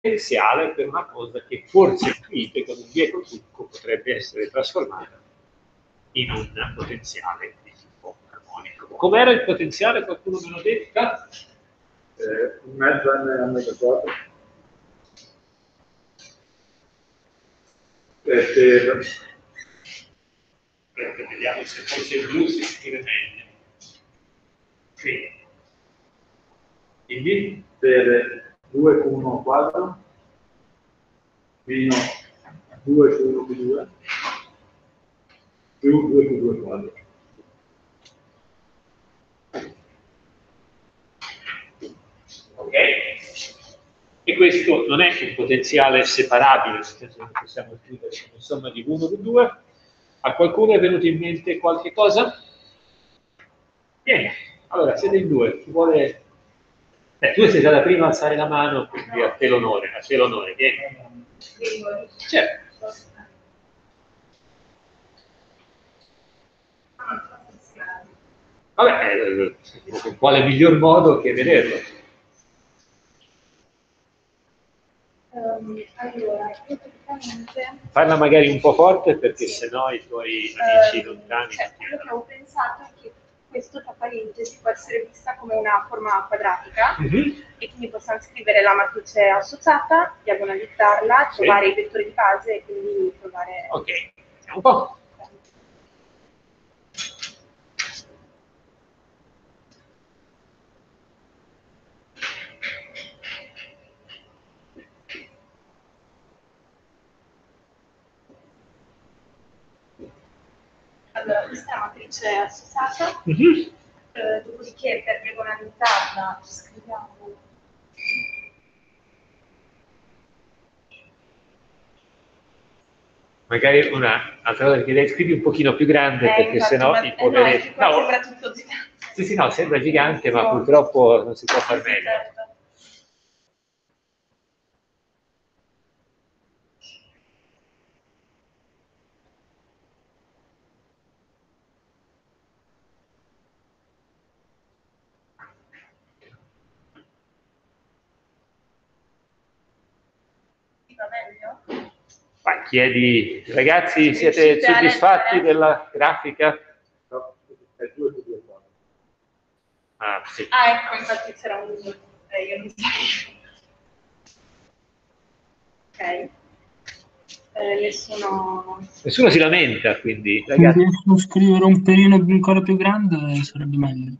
potenziale per una cosa che forse qui, con un bieco trucco, potrebbe essere trasformata in un potenziale di tipo armonico. Com'era il potenziale? Qualcuno me lo dedica? Eh, un mezzo n a mezzo quadro. Eh, per... Perché vediamo se forse il blu si scrive meglio. Qui. Quindi? Per 2 con 1 quadro meno 2 su 1 più 2 più 2 più 2 quadro. Ok? E questo non è un potenziale separabile, nel senso che possiamo scrivere come somma di 1 più 2. A qualcuno è venuto in mente qualche cosa? Bene, allora siete in due, chi vuole... Eh, tu sei stata prima a alzare la mano, quindi a te l'onore, a te l'onore, vieni. Certo. Vabbè, eh, quale miglior modo che vederlo? Um, allora, praticamente... Parla magari un po' forte perché sennò i tuoi amici ehm, lontani... cioè, quello che avevo pensato è questo tra parentesi può essere vista come una forma quadratica Mhm. e quindi possiamo scrivere la matrice associata, diagonalizzarla, Sì. trovare i vettori di base e quindi trovare... Ok, un po'. Matrice associata, Mhm. eh, dopodiché per diagonalizzarla scriviamo Magari una altra cosa che devi scrivi un pochino più grande Eh, perché infatti, sennò ma- i eh, no, poveretti... perché qua No, sembra tutto gigante. sì, sì, no, sembra gigante ma No. purtroppo non si può far meglio. Chiedi, ragazzi, siete soddisfatti della grafica? No, è 2 più 2 quadro. Ah, sì. Ah, ecco, infatti c'era un eh, io non sapevo. Ok. Eh, nessuno... Nessuno si lamenta, quindi, Se ragazzi. riesco a scrivere un pelino ancora più grande sarebbe meglio.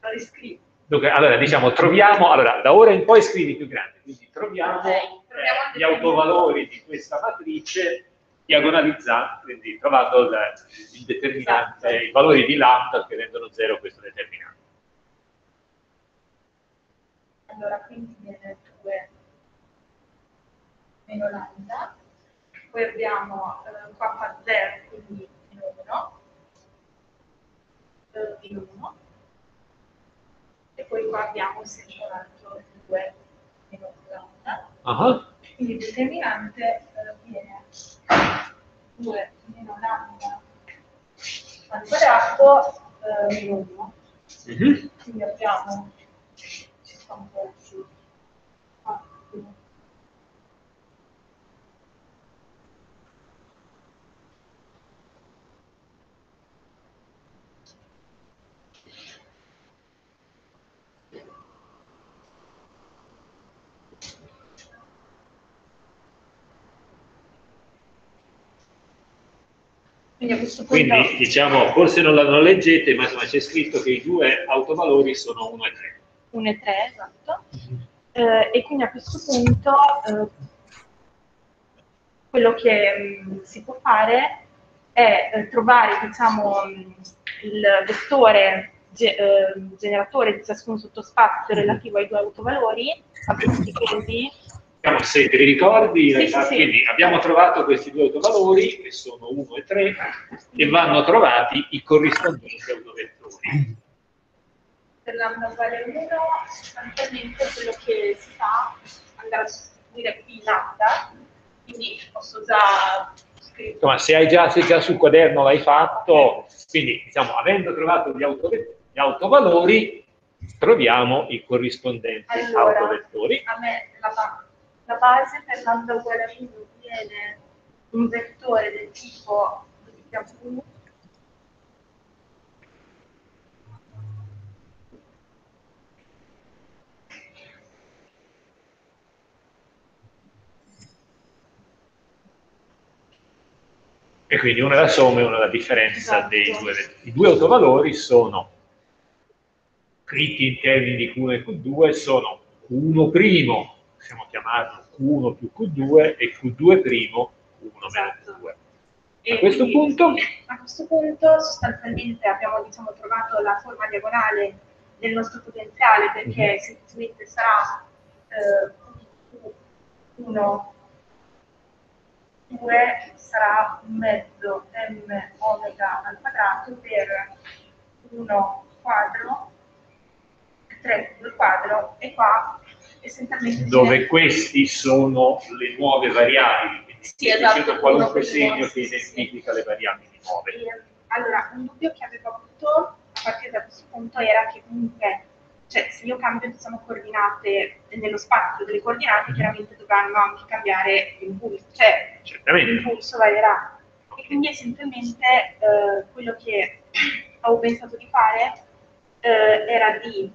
Ok. Dunque, allora, diciamo, troviamo, allora, da ora in poi scrivi più grande, quindi troviamo Ok, troviamo il gli autovalori di questa matrice diagonalizzando, quindi trovando la, il determinante, esatto. i valori di lambda che rendono zero questo determinante. Allora, quindi viene 2 meno lambda, poi abbiamo eh, K0, quindi meno 1, eh, meno 1, e poi qua abbiamo sempre un altro 2 meno 1. Ah. Uh-huh. Il determinante eh, viene 2 meno lambda al quadrato eh, meno 1. Mm -hmm. Quindi abbiamo 60 sì. Quindi a questo punto Quindi, diciamo, forse non, la, non leggete, ma insomma c'è scritto che i due autovalori sono 1 e 3. 1 e 3, esatto. Eh, e quindi a questo punto eh, quello che mh, si può fare è eh, trovare diciamo, mh, il vettore ge- eh, generatore di ciascun sottospazio relativo ai due autovalori, a questi Diciamo, se te li ricordi, Sì, sì, sì. quindi abbiamo trovato questi due autovalori, che sono 1 e 3, e vanno trovati i corrispondenti autovettori. per lambda uguale a 1, sostanzialmente quello che si fa è andare a sostituire qui lambda, quindi posso già Insomma, se hai già, se già sul quaderno l'hai fatto, quindi diciamo, avendo trovato gli, autove- gli autovalori, troviamo i corrispondenti Allora. autovettori. A me la, ba- la base per 1 viene un vettore del tipo W E quindi una è la somma e una è la differenza Esatto. dei due. I due autovalori sono scritti in termini di Q1 e Q2, sono Q1 primo, possiamo chiamarlo Q1 più Q2 e Q2 primo, Q1 Esatto. meno Q2. E A questo quindi, punto A questo punto sostanzialmente abbiamo diciamo, trovato la forma diagonale del nostro potenziale perché Mhm. semplicemente sarà eh, 1, 2 sarà un mezzo m omega al quadrato per 1 quadro, 3 al quadro e qua dove questi sono le nuove variabili, quindi Sì, esatto, qualunque segno che identifica le variabili nuove. Allora, un dubbio che avevo avuto a partire da questo punto era che comunque, cioè, se io cambio diciamo, coordinate nello spazio delle coordinate, chiaramente dovranno anche cambiare l'impulso, cioè l'impulso varierà. E quindi essenzialmente eh, quello che avevo pensato di fare eh, era di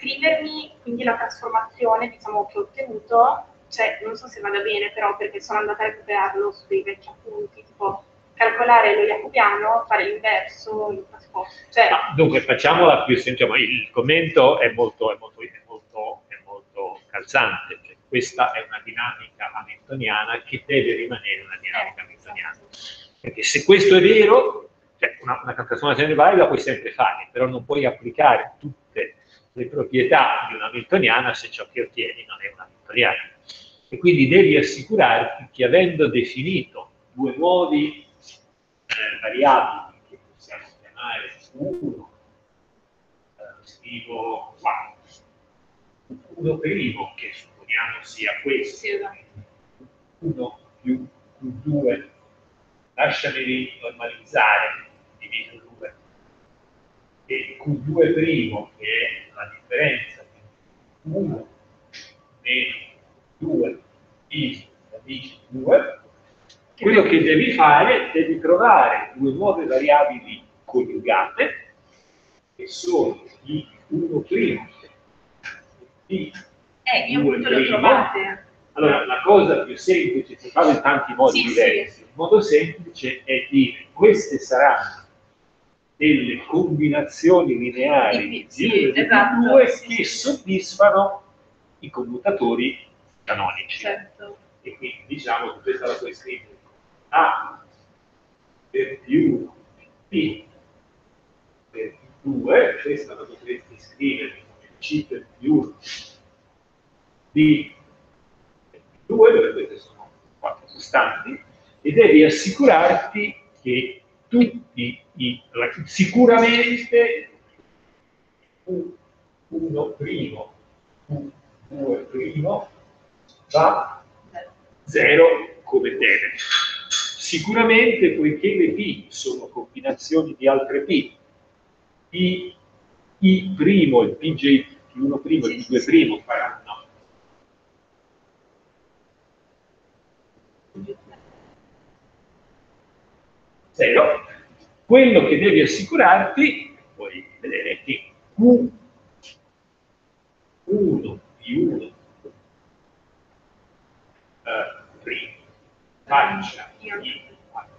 scrivermi quindi la trasformazione diciamo, che ho ottenuto, cioè non so se vada bene però perché sono andata a recuperarlo sui vecchi appunti, tipo calcolare lo jacobiano, fare l'inverso, il trasposto, cioè Ma, dunque, facciamola più semplice, ma il commento è molto, è molto, è molto, è molto calzante. Cioè, questa è una dinamica hamiltoniana che deve rimanere una dinamica eh, hamiltoniana. Perché se questo è vero, cioè una, una trasformazione valida la puoi sempre fare, però non puoi applicare tutte le proprietà di una hamiltoniana se ciò che ottieni non è una hamiltoniana. E quindi devi assicurarti che avendo definito due nuovi eh, variabili che possiamo chiamare 1, eh, scrivo qua, uno primo che supponiamo sia questo, Sì, esatto. 1 più Q2, lasciami normalizzare, diviso 2, e Q2 primo, che è la differenza di 1 meno 2 diviso radice 2, quello che devi fare, devi trovare due nuove variabili coniugate, che sono i 1 primo e Eh, io appunto le ho primo. trovate. allora, la cosa più semplice, si fa in tanti modi Sì, diversi, sì. il modo semplice è dire queste saranno delle combinazioni lineari Sì, di uno e di esatto, due sì, che sì. soddisfano i commutatori canonici. Certo. E quindi diciamo che questa la puoi scrivere A per più P per 2, questa la potresti scrivere C per più D per 2, dove queste sono quattro costanti, e devi assicurarti che tutti sicuramente Q1 primo, Q2 primo va 0 come deve. Sicuramente, poiché le P sono combinazioni di altre P, I, I primo, il PJ P1 primo e Sì, P2 sì, primo faranno 0. Quello che devi assicurarti, puoi vedere che Q1 più 1 eh, faccia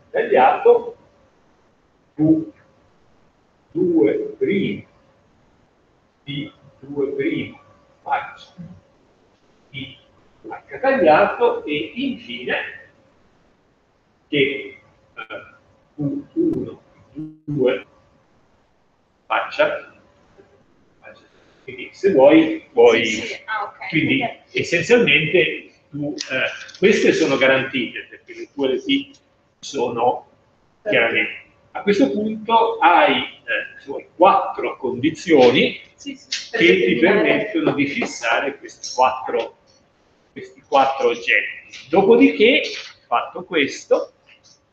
tagliato Q2 primo di 2 primo faccia H tagliato e infine che eh, Q1 2 faccia, quindi se vuoi puoi Sì, sì. Ah, ok. quindi Ok. essenzialmente tu, eh, queste sono garantite perché le tue LT sono chiaramente. A questo punto hai eh, vuoi, quattro condizioni Sì, che ti permettono di fissare questi quattro, questi quattro oggetti. Dopodiché, fatto questo,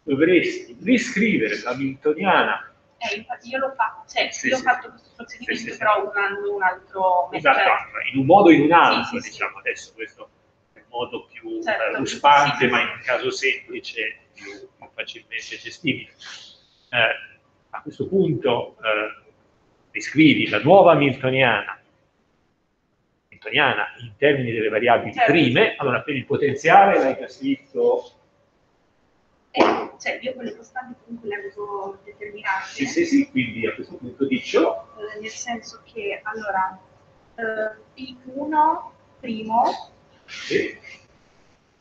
dovresti riscrivere la Miltoniana Eh, infatti io l'ho fatto, cioè, Sì, io sì, ho fatto questo procedimento Sì, sì, però usando un altro Esatto, metodo. in un modo o in un altro, diciamo adesso questo è un modo più Certo, eh, ruspante, sì. ma in un caso semplice più, più facilmente gestibile. Eh, a questo punto eh, riscrivi la nuova Miltoniana, Miltoniana in termini delle variabili Certo. prime, allora per il potenziale l'hai già scritto Eh, cioè, io quelle costanti comunque le avevo determinate, sì, sì, sì, quindi a questo punto dicio eh, nel senso che, allora, eh, P1 primo, sì,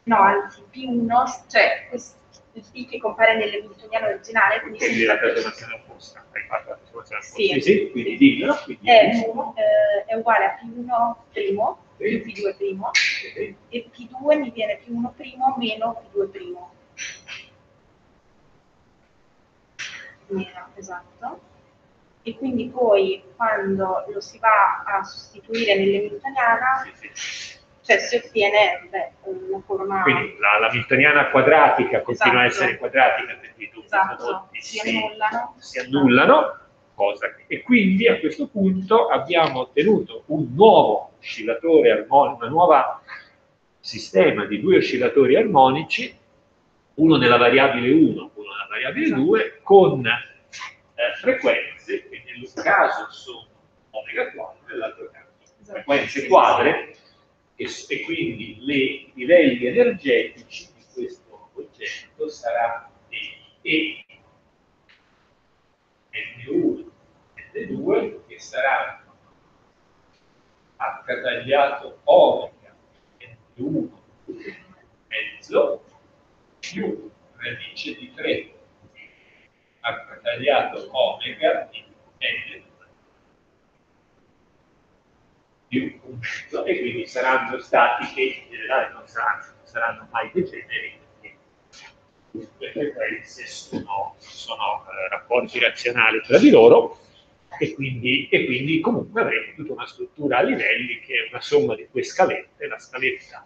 no, anzi, P1, cioè questo, il P che compare nell'Hamiltoniano originale, quindi quindi la trasformazione opposta, hai fatto la trasformazione opposta, Sì. sì, sì, quindi dillo, quindi è, eh, è uguale a P1 primo Sì. più P2 primo e P2 mi viene P1 primo meno P2 primo. Meno, esatto. E quindi poi quando lo si va a sostituire nell'hamiltoniana, Sì, sì. cioè si ottiene beh, la forma Quindi la, la miltoniana quadratica continua a Esatto. essere quadratica perché i due esatto, prodotti si si, annullano. si annullano, cosa e quindi a questo punto abbiamo ottenuto un nuovo oscillatore armonico, un nuovo sistema di due oscillatori armonici, uno nella variabile 1, uno nella variabile Esatto. 2, con eh, frequenze che nel caso sono omega quadro, nell'altro caso Esatto. frequenze quadre e, e quindi i livelli energetici di questo oggetto saranno E, N1 e N2 che saranno H tagliato omega N1 mezzo più radice di 3 H tagliato omega in N più un mezzo e quindi saranno stati che in generale non saranno, non saranno mai degeneri perché frequenze sono, sono eh, rapporti razionali tra di loro e quindi, e quindi comunque avremo tutta una struttura a livelli che è una somma di due scalette, la scaletta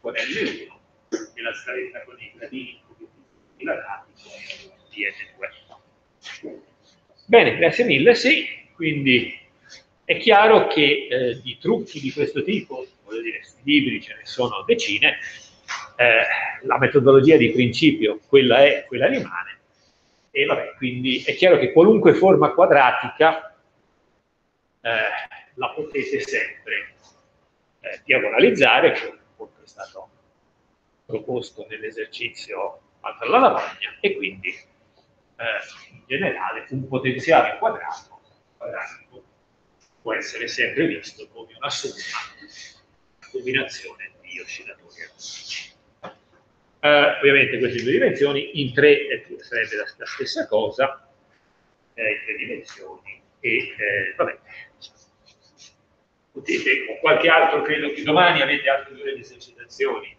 con L1 e la scaletta con i gradini dilatati di N2. Bene, grazie mille, sì, quindi è chiaro che eh, di trucchi di questo tipo, voglio dire, sui libri ce ne sono decine, eh, la metodologia di principio, quella è, quella rimane, e vabbè, quindi è chiaro che qualunque forma quadratica eh, la potete sempre eh, diagonalizzare, come appunto è stato proposto nell'esercizio altra alla lavagna, e quindi eh, in generale un potenziale quadrato, quadratico può essere sempre visto come una somma, combinazione di oscillatori. Eh, ovviamente queste due dimensioni, in tre eh, sarebbe la, la stessa cosa, eh, in tre dimensioni, e eh, vabbè, potete, o qualche altro, credo che domani avete altre due esercitazioni,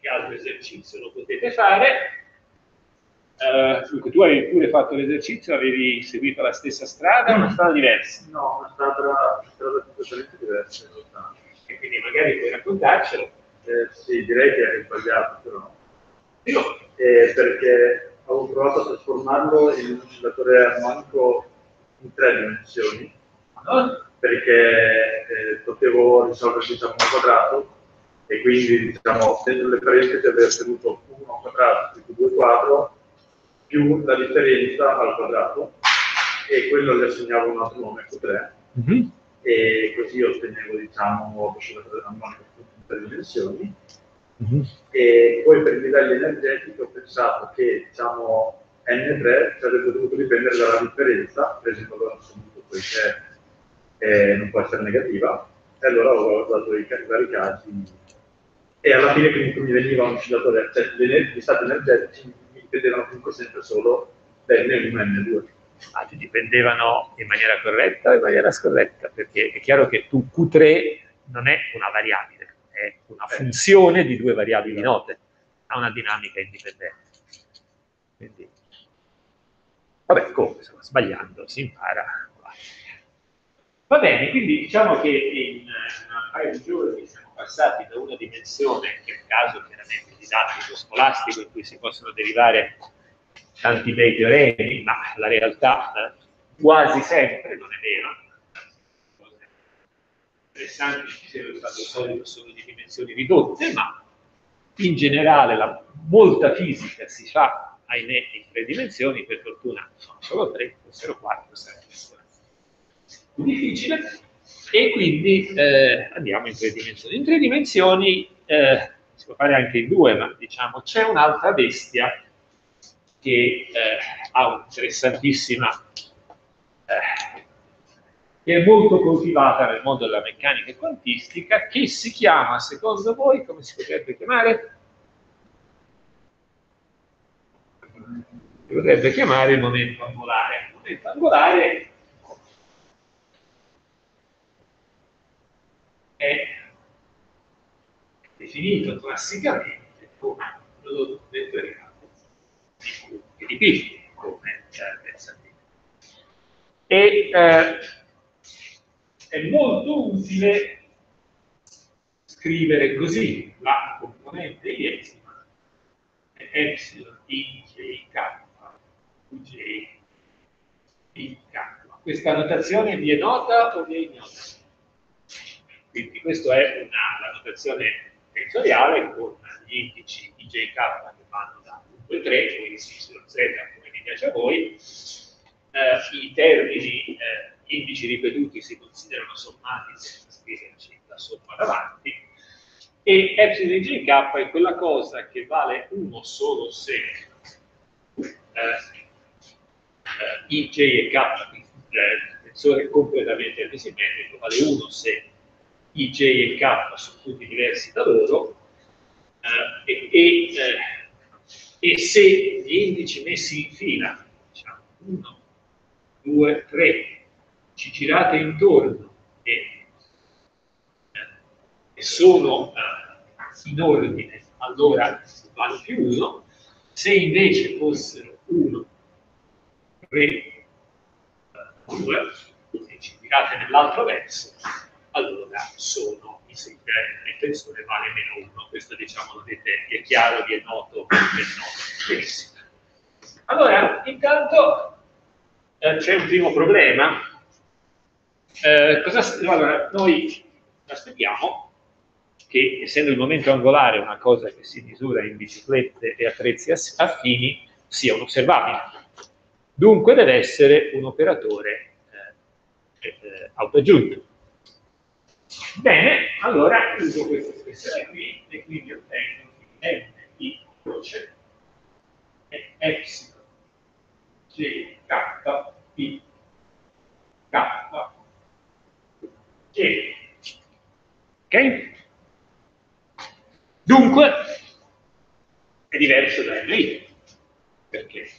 qualche altro esercizio lo potete fare. Dunque, tu avevi pure fatto l'esercizio, avevi seguito la stessa strada o una strada diversa? No, una strada, una strada completamente diversa in realtà. E quindi magari puoi raccontarcelo. Eh, sì, direi che è sbagliato però. Io, Eh, perché avevo provato a trasformarlo in un oscillatore armonico in tre dimensioni, no? perché eh, potevo risolvere diciamo, un quadrato e quindi diciamo, dentro le parentesi aver ottenuto 1 quadrato più 2 quadro più la differenza al quadrato. E quello gli assegnavo un altro nome, Q3, Mhm. e così ottenevo diciamo armonico in tre dimensioni. Mhm. e poi per i livelli energetici ho pensato che diciamo N3 sarebbe dovuto dipendere dalla differenza, presa in valore assoluto, poiché eh, non può essere negativa, e allora ho guardato i vari casi e alla fine comunque mi veniva un oscillatore, cioè gli ener- gli stati energetici mi dipendevano comunque sempre solo da N1 e N2. Ah, ti dipendevano in maniera corretta o in maniera scorretta, perché è chiaro che tu Q3 non è una variabile, è una funzione di due variabili note, ha una dinamica indipendente. Quindi, vabbè, comunque, insomma, sbagliando si impara. Va bene, quindi diciamo che in un paio di giorni siamo passati da una dimensione, che è un caso chiaramente didattico, scolastico, in cui si possono derivare tanti bei teoremi, ma la realtà eh, quasi sempre non è. Cose interessanti, ci sia stato solito, sono di dimensioni ridotte, ma in generale la, molta fisica si fa, ahimè, in tre dimensioni, per fortuna sono solo tre, fossero quattro sarebbe difficile, e quindi eh, andiamo in tre dimensioni. In tre dimensioni eh, si può fare anche in due, ma diciamo c'è un'altra bestia che eh, ha un'interessantissima eh, che è molto coltivata nel mondo della meccanica quantistica, che si chiama, secondo voi, come si potrebbe chiamare? Si potrebbe chiamare il momento angolare. Il momento angolare è definito classicamente come prodotto vettoriale di di P, come eh, E eh, è molto utile scrivere così la componente iesima è epsilon i j uj i k. Questa notazione vi è nota o vi è ignota? Quindi questa è una, la notazione tensoriale con gli indici ijk che vanno da 1 e 3, poi y, z come vi piace a voi. Eh, I termini eh, indici ripetuti si considerano sommati senza scriverci la somma davanti e epsilon di jk è quella cosa che vale 1 solo se eh, eh, i j e k, il tensore completamente antisimmetrico, vale 1 se i j e k sono tutti diversi da loro eh, e, eh, e, se gli indici messi in fila, diciamo 1, 2, 3, ci girate intorno e, eh, e sono eh, in ordine, allora vale più 1, se invece fossero 1, 3, 2, e ci girate nell'altro verso, allora sono i segni, il tensore vale meno 1. Questo diciamo vedete, è chiaro, vi è noto, è noto. Benissimo. Allora, intanto eh, c'è un primo problema. Eh, cosa, allora, noi aspettiamo che, essendo il momento angolare una cosa che si misura in biciclette e attrezzi affini, sia un osservabile. Dunque deve essere un operatore eh, eh, autoaggiunto. Bene, allora uso questa espressione qui e quindi ottengo che n di croce è epsilon j k p k j. Ok? Dunque è diverso da MI perché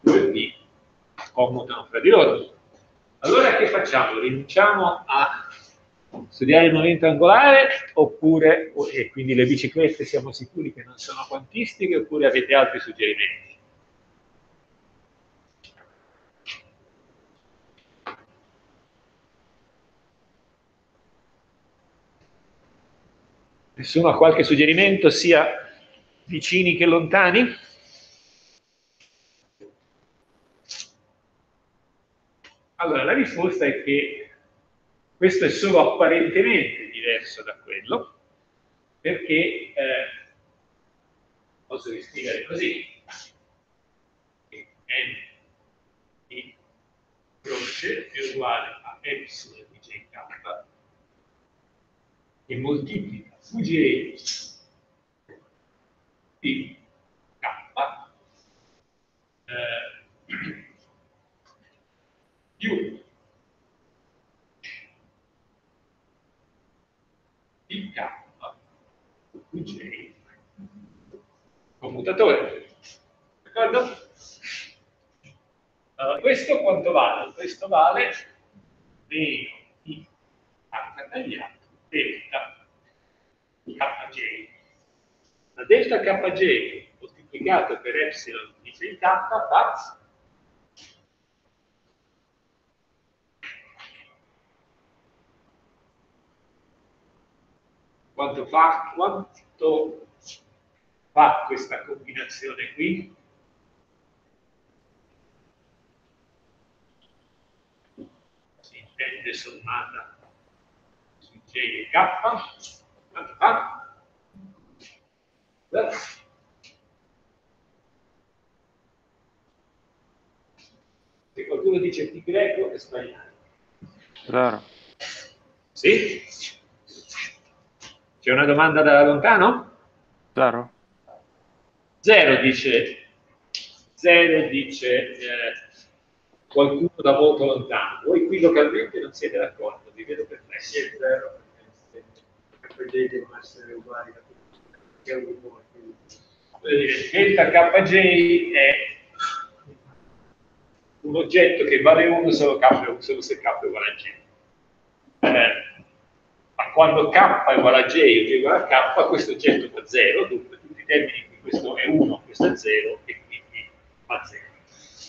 due P commutano fra di loro. Allora che facciamo? Rinunciamo a studiare il momento angolare oppure, e quindi le biciclette siamo sicuri che non sono quantistiche oppure avete altri suggerimenti? Nessuno ha qualche suggerimento sia vicini che lontani? Allora, la risposta è che questo è solo apparentemente diverso da quello, perché eh, posso riscrivere così, n di croce è uguale a epsilon di jk che moltiplica Vj di k. Eh, più il K commutatore. D'accordo? Allora, questo quanto vale? Questo vale meno i H tagliato delta Kj. La delta Kj moltiplicato per epsilon di J fa Quanto fa, quanto fa questa combinazione qui? Si intende sommata su J e K. Quanto fa? Se qualcuno dice pi greco è sbagliato. Claro. Sì? C'è una domanda da lontano? Zero. Zero dice, zero dice eh, qualcuno da molto lontano. Voi qui localmente non siete d'accordo, vi vedo perplessi. Sì, è zero, perché KJ devono essere uguali a tutti, delta kj è un oggetto che vale 1 solo, K, solo se k è uguale a j. Eh, ma quando k è uguale a j o j è uguale a k, questo oggetto fa 0, dunque tutti i termini in questo è 1, questo è 0 e quindi fa 0.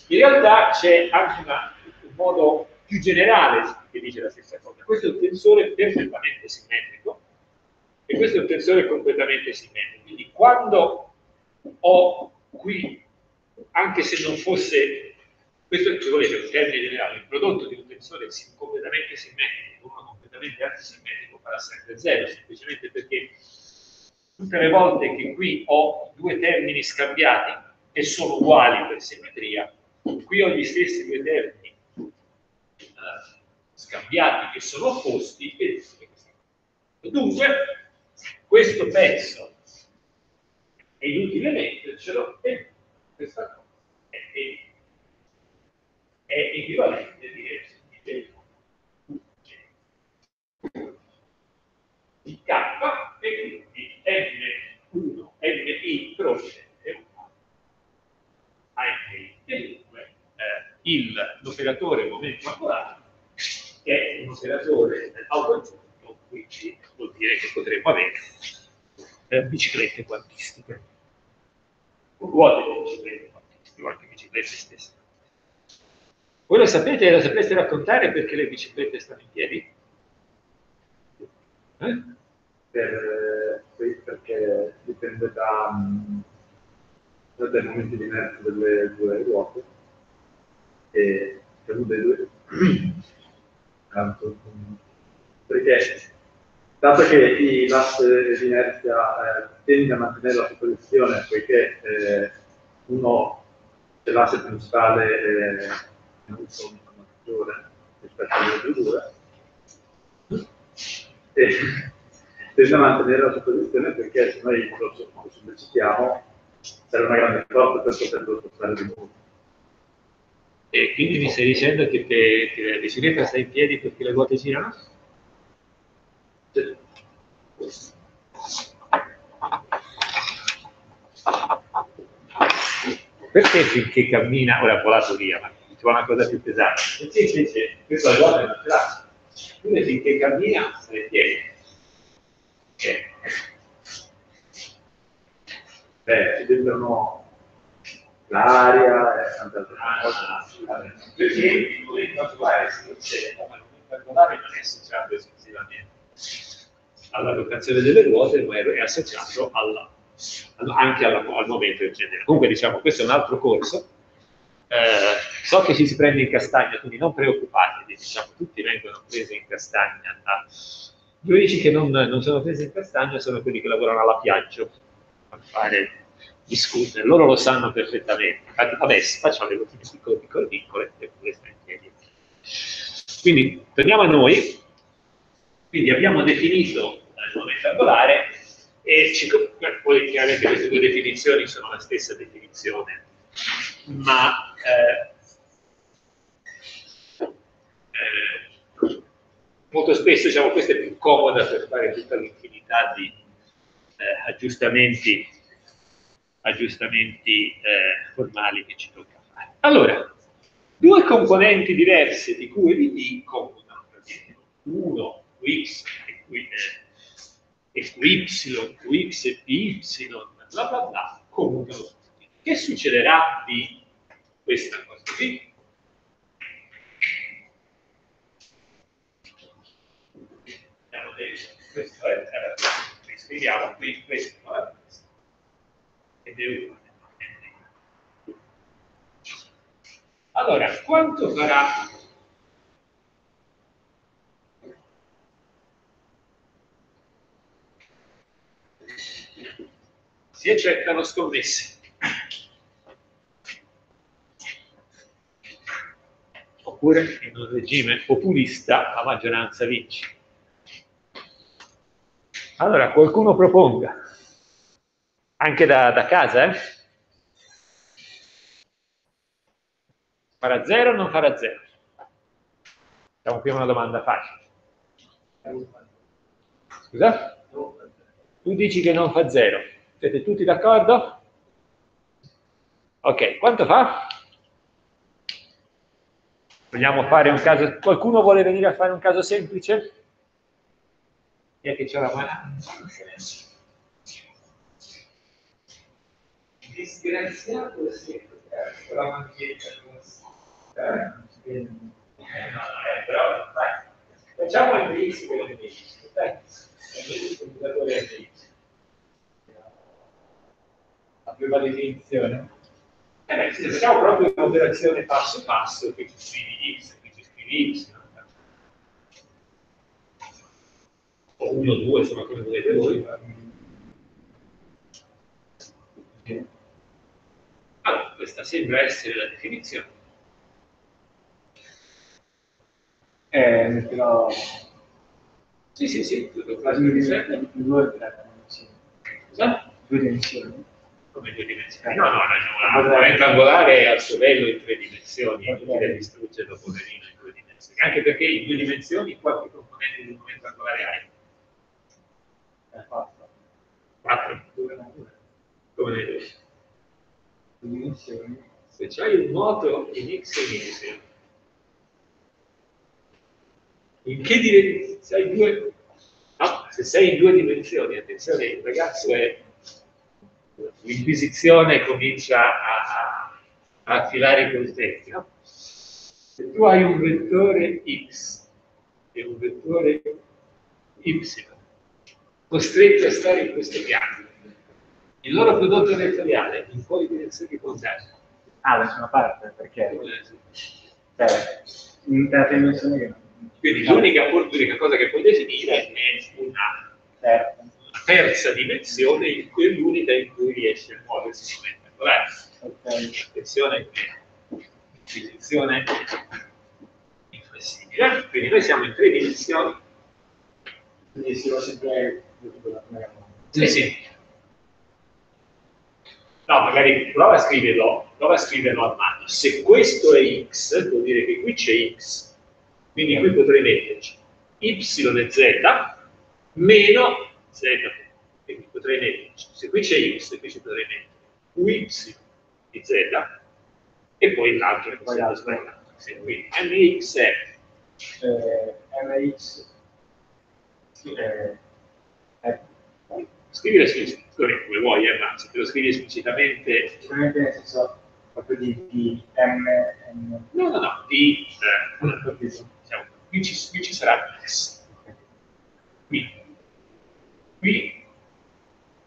In realtà c'è anche una- un modo più generale che dice la stessa cosa. Questo è un tensore perfettamente simmetrico e questo è un tensore completamente simmetrico. Quindi quando ho qui, anche se non fosse, questo se volete un termine generale, il prodotto di un tensore completamente simmetrico uno completamente antisimmetrico farà sempre 0, semplicemente perché tutte le volte che qui ho due termini scambiati che sono uguali per simmetria, qui ho gli stessi due termini eh, scambiati che sono opposti e dunque questo pezzo è inutile mettercelo e questa cosa è, è, è equivalente dire di K e quindi N1, NI croce è uguale a NI e dunque eh, l'operatore momento angolare è un operatore autoaggiunto, quindi vuol dire che potremmo avere eh, biciclette quantistiche, ruote di biciclette quantistiche, anche biciclette stesse. Voi lo sapete, lo sapreste raccontare perché le biciclette stanno in piedi? Eh? Per, perché dipende da, mm, dai momenti di inerzia delle due ruote. E per uno dei due tanto, mm, perché dato che l'asse di inerzia eh, tende a mantenere la sua posizione poiché eh, uno c'è l'asse principale è molto maggiore rispetto altri due e tende a mantenere la sua posizione perché se noi lo, so- lo sollecitiamo serve una grande forza per poterlo spostare di nuovo. E quindi mi stai dicendo che, te- che la bicicletta sta in piedi perché le ruote girano? Cioè, Perché finché cammina, ora ha volato via, ma ci vuole una cosa più pesante. Perché invece questa ruota non ce l'ha? Quindi finché cammina sta in piedi. Ok. beh, dentro l'aria e tante altre cose. Perché momento attuale si concede, ma momento angolare non è associato esclusivamente alla rotazione delle ruote, ma è associato alla- al- anche alla- al momento in genere. Comunque diciamo, questo è un altro corso. Eh, so che ci si prende in castagna, quindi non preoccupatevi, diciamo, tutti vengono presi in castagna. da- Gli unici che non, non sono presi in castagna sono quelli che lavorano alla Piaggio a fare gli scooter, loro lo sanno perfettamente. Infatti, vabbè, facciamo le routine piccole, piccole, piccole, e pure sta in. Quindi, torniamo a noi. Quindi abbiamo definito il momento angolare e ci, poi chiaramente queste due definizioni sono la stessa definizione, ma eh, eh, molto spesso diciamo, questa è più comoda per fare tutta l'infinità di eh, aggiustamenti, aggiustamenti eh, formali che ci tocca fare. Allora, due componenti diverse di Q e di D comunano, uno Qx e qui eh, e Qy, Qx e Py, bla bla bla, tutti. Che succederà di questa cosa qui? invece questo è, eh, scriviamo qui questo no? ed è uguale allora quanto farà? Si accettano scommesse. Oppure in un regime populista la maggioranza vince. Allora, qualcuno proponga, anche da, da casa, eh? Farà zero o non farà zero? Facciamo prima una domanda facile. Scusa? Tu dici che non fa zero. Siete tutti d'accordo? Ok, quanto fa? Vogliamo fare un caso... Qualcuno vuole venire a fare un caso semplice? È che c'è la mano? Disgraziato sempre. La manchetta. Eh, no, eh, però, dai. Facciamo il mix con il mix. Dai. Il computatore è il mix. La prima definizione. Eh beh, facciamo proprio un'operazione passo passo, qui ci scrivi x, qui ci scrivi y. O uno, due, insomma, come volete voi. Allora, questa sembra essere la definizione. Eh, metterò Sì, sì, sì, tutto la quasi due dimensioni. due dimensioni. Scusa? Due dimensioni. Come due dimensioni? No, no, ragione. Un rettangolare è al suo bello in tre dimensioni, è inutile distruggerlo poverino in due dimensioni. Anche perché in due dimensioni quanti componenti di un rettangolare hai? È fatta. Quattro. Due e due. Come vedi? Se c'hai un moto in x e in che direzione? Due... No, se sei in due dimensioni, attenzione, il ragazzo è... L'inquisizione comincia a, a, a affilare i coltelli, no? Se tu hai un vettore x e un vettore y, costretti a stare in questo piano, il loro prodotto vettoriale in quali direzioni può andare? Ah, da nessuna parte, perché cioè, in terza dimensione che Quindi l'unica, l'unica cosa che puoi definire è una, terza. una terza dimensione in cui è l'unica in cui riesce a muoversi come rettangolare. Ok. Attenzione che l'inquisizione inflessibile, quindi noi siamo in tre dimensioni. Quindi si va sempre Sì, sì. No, magari prova a scriverlo, prova a scriverlo a mano. Se questo è x, vuol dire che qui c'è x. Quindi qui potrei metterci y e z meno z. Quindi potrei metterci, se qui c'è x, qui ci potrei mettere uy di z e poi l'altro che Poi si l'altro. sbagliato. Sì, quindi mx è eh, MX eh, è scrivere su scusami, come vuoi, eh, ma se te lo scrivi esplicitamente sicuramente nel senso proprio di, di M, M, No, no, no, di, eh, diciamo, qui, ci, qui ci sarà S. Qui, qui,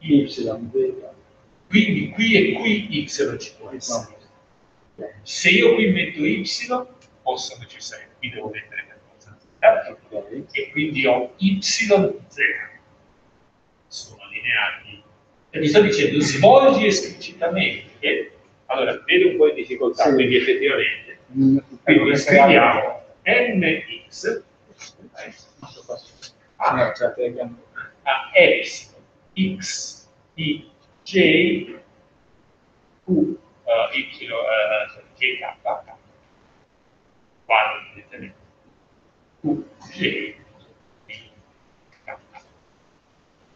Y, quindi qui e qui Y ci può essere. Se io qui metto Y, posso necessariamente, qui devo mettere qualcosa. Eh? E quindi ho Y, Z. Sono lineari. E mi sto dicendo, svolgi esplicitamente. Allora, vedo un po' di difficoltà, Sì. quindi effettivamente. Mm, Quindi eh, scriviamo mx Ah, cioè, che- a epsilon x i j q uh, y uh, j k k quadro evidentemente q j i k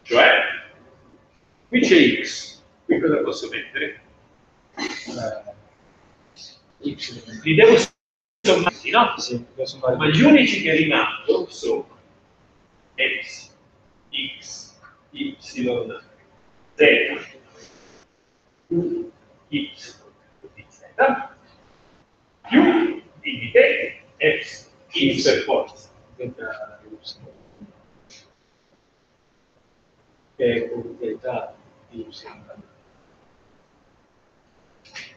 cioè qui c'è x qui cosa posso mettere? Y. li devo sommare no? Sì, sommare ma gli unici che rimangono sono x, x, y, z, u, y, z, più limite x, y per forza. diventa Y. Che è proprietà di Y.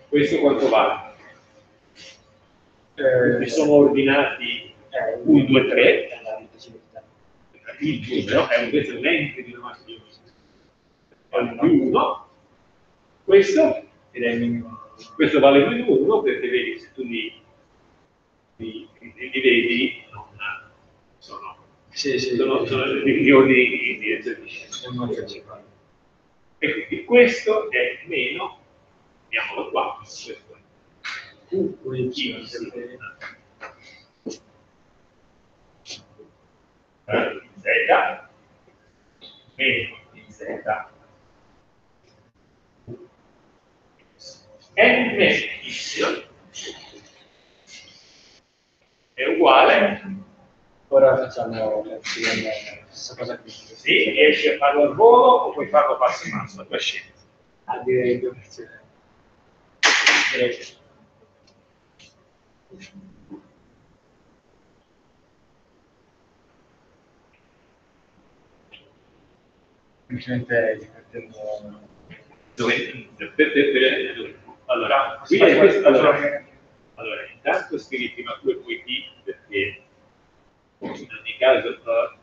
Questo quanto vale? Eh, Mi sono ordinati eh, 1, 2, 3, è la ripetibilità. il numero è un determinante di una massa di unità. vale più 1, questo, questo vale più 1 perché vedi se tu li, li, li- li vedi non sono, Sì, sì. sono, sono gli ordini in direzione E quindi questo è meno, andiamolo qua, questo è Q, Z. meno di z n y è uguale Ora facciamo la stessa cosa qui. sì, riesci a farlo al volo o puoi farlo passo passo, a tua scelta. Ah, direi che direi che semplicemente rimettendo Dove, per, per, per- dove? allora, qui è questo, allora, allora, intanto scrivi prima tu e poi T perché ogni caso eh,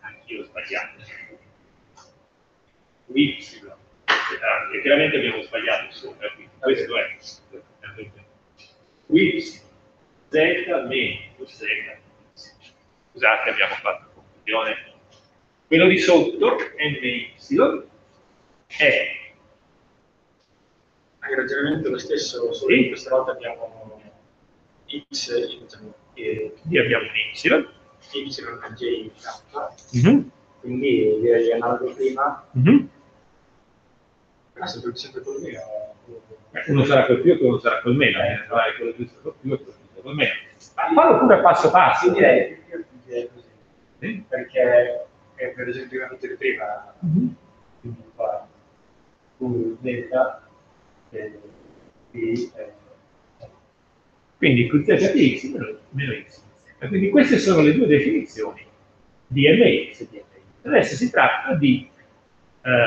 anch'io ho sbagliato. Ah, e chiaramente abbiamo sbagliato sopra, quindi questo è Y, Z meno Z. Scusate, abbiamo fatto confusione. Quello di sotto, NY, è il ragionamento è lo stesso, solo Sì. che questa volta abbiamo x, diciamo, e Qui abbiamo un Y. y a j k, quindi direi analogo prima, però sempre, sempre quello mio. Uno sarà col più e uno sarà col meno. eh, vai, quello giusto col più e quello giusto col meno. Ma fallo pure passo passo. Sì, direi, io direi così, Sì. perché eh, per esempio abbiamo detto di prima, Mhm. quindi qua Q delta, e eh, Quindi QZ di X meno, meno X. E quindi queste sono le due definizioni di MX e di MY. Adesso si tratta di, eh,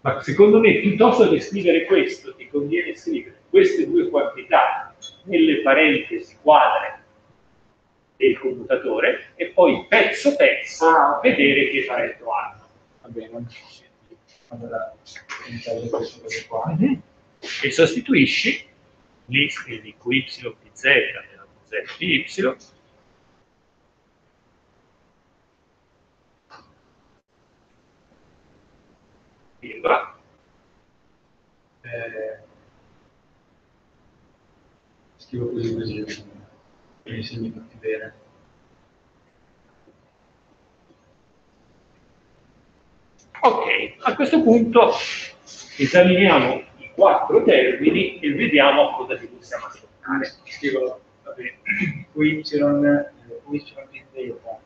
ma secondo me piuttosto che scrivere questo, ti conviene scrivere queste due quantità nelle parentesi quadre del commutatore e poi pezzo pezzo Ah, vedere che paretto hanno. va bene, allora qua. E sostituisci lì scrivi QY di Z meno Z di Y virgola Eh, scrivo così così, mi segni tutti bene. Ok, a questo punto esaminiamo quattro termini e vediamo cosa ci possiamo aspettare. Scrivo, vabbè, QY, eh, QY di delta,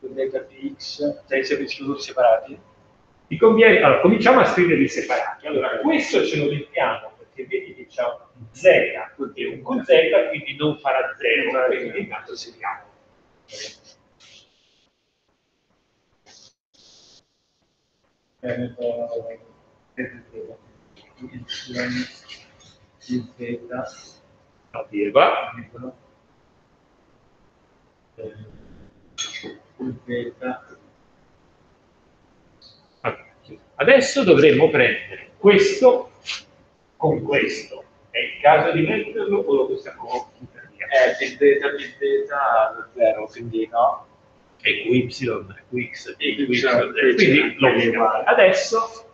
Q delta px, cioè sempre tutti separati. Ti conviene, allora, cominciamo a scriverli separati. Allora, questo ce lo mettiamo perché vedi che c'è un Z, perché un con Z, quindi non farà 0, quindi intanto seguiamo. Eh, di virgola, eh, Q delta, Adesso dovremmo prendere questo con questo. È il caso di metterlo o lo possiamo eh, di delta di delta da 0, quindi no. E QY, QX, e Y, QY, quindi lo vediamo. Adesso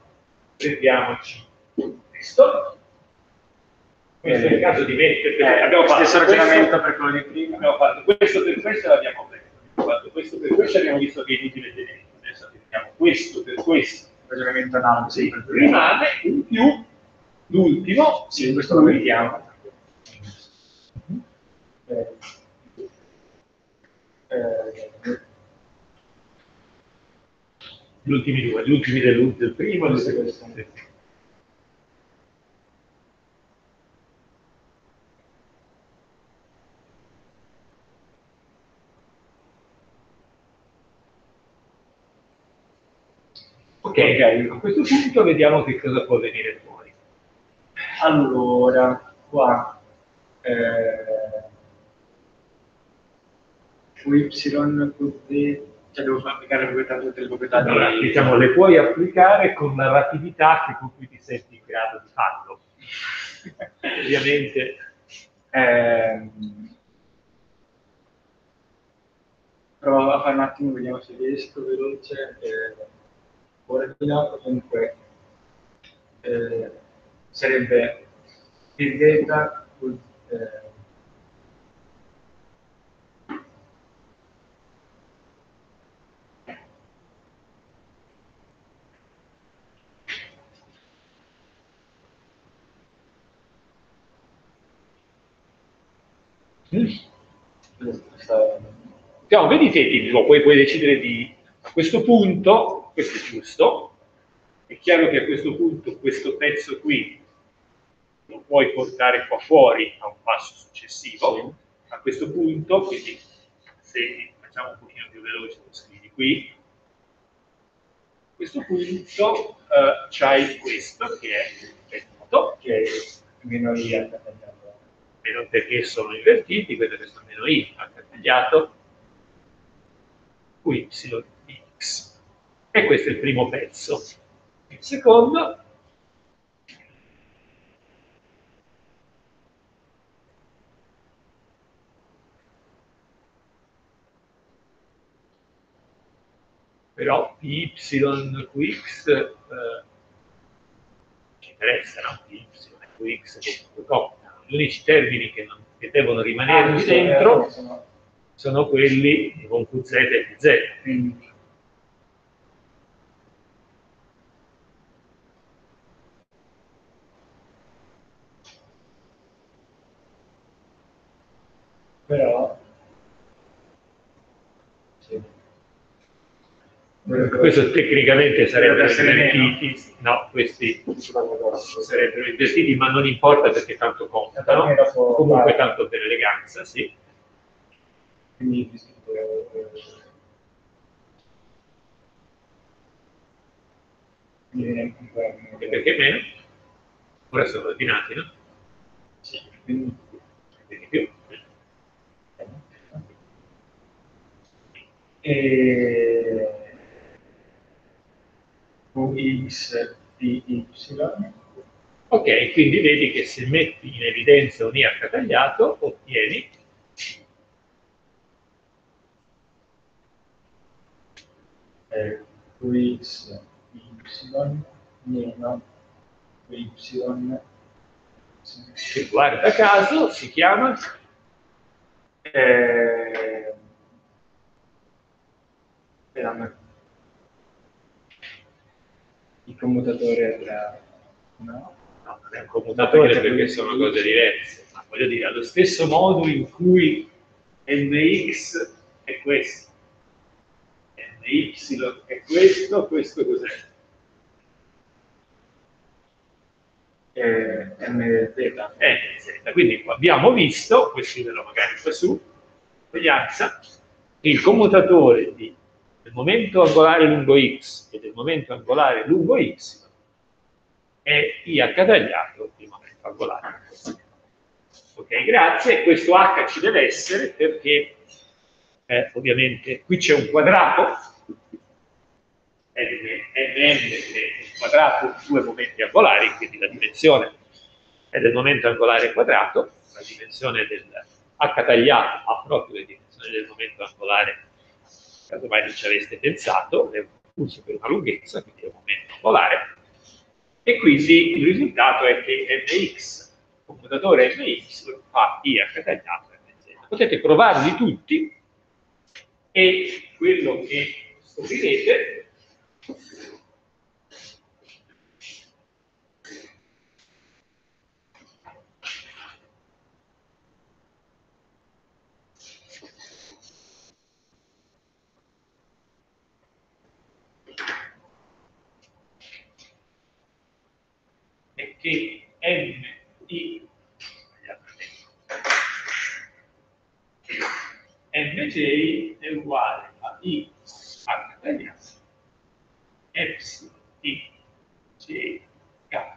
prendiamo questo. Questo è il caso di mettere, Eh, abbiamo fatto stesso ragionamento per quello di prima. Abbiamo fatto questo per questo e l'abbiamo. Abbiamo fatto questo per questo abbiamo visto che è inutile tenere. Adesso mettiamo questo per questo. ragionamento analogo Sì, rimane un più l'ultimo. Sì, questo lo mettiamo. Eh, eh, Gli ultimi due, gli ultimi del, del primo e del secondo. Questo. Ok, a questo punto vediamo che cosa può venire fuori. Allora, qua eh, QY, QD, Cioè devo applicare proprietà, tutte le proprietà Allora, di... diciamo, le puoi applicare con la rapidità che- con cui ti senti in grado di farlo. Ovviamente, Ehm, provo a fare un attimo, vediamo se riesco veloce. Eh, ordinato, comunque eh, sarebbe il delta eh, questa- diciamo, vedi te, puoi, puoi decidere di, a questo punto, questo è giusto, è chiaro che a questo punto questo pezzo qui lo puoi portare qua fuori a un passo successivo, a questo punto, quindi se facciamo un pochino più veloce, lo scrivi qui, a questo punto eh, c'hai questo che è venuto, che è meno i h tagliato. meno perché sono invertiti, questo che sono meno i, h tagliato, y di x. E questo è il primo pezzo. Il secondo però py qx eh, ci interessa, no? Py qx comunque contano. Gli unici termini che, non- che devono rimanere Ah, dentro eh, sono- quelli con qz e pz. quindi però sì. Questo tecnicamente sarebbero invertiti, no, questi sarebbero invertiti, ma non importa perché tanto contano. Comunque tanto per eleganza, sì. quindi eh. E perché meno? Ora sono ordinati, no? Sì, quindi Quindi più. E Ux di Y. Ok, quindi vedi che se metti in evidenza un IH tagliato, ottieni Qx Y meno Y. Che guarda caso si chiama eh, era il commutatore tra no? No, non è un commutatore perché sono cose diverse, ma voglio dire, allo stesso modo in cui mx è questo, my è questo, questo cos'è? eh, MZ Eh. Quindi abbiamo visto, puoi scriverlo magari qua su, eguaglianza, il commutatore di- del momento angolare lungo x e del momento angolare lungo y è IH tagliato di momento angolare. Ok, grazie. Questo H ci deve essere perché eh, ovviamente qui c'è un quadrato, N, è il quadrato di due momenti angolari, quindi la dimensione è del momento angolare quadrato, la dimensione del H tagliato ha proprio le dimensioni del momento angolare, casomai non ci aveste pensato, è un pulso per una lunghezza, quindi è un momento angolare, e quindi il risultato è che mx, commutatore mx, fa IH tagliato mz. Potete provarli tutti e quello che scoprirete che M I MJ è uguale a I H Epsilon I J K.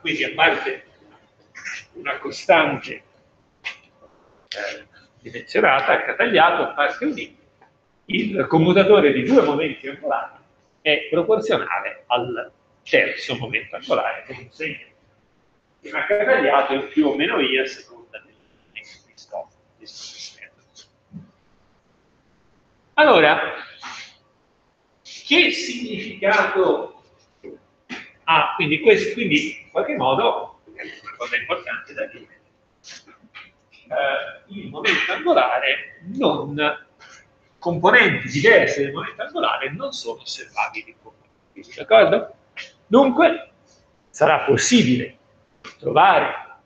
Quindi a parte una costante eh, dimensionata, H tagliato a parte unite, il commutatore di due momenti angolari è proporzionale al terzo momento angolare che consegna H tagliato in più o meno I a seconda del di Allora, che significato ha? Quindi, questo, quindi in qualche modo, è una cosa importante da dire, eh, il momento angolare non componenti diverse del momento angolare non sono osservabili d'accordo? Dunque sarà possibile trovare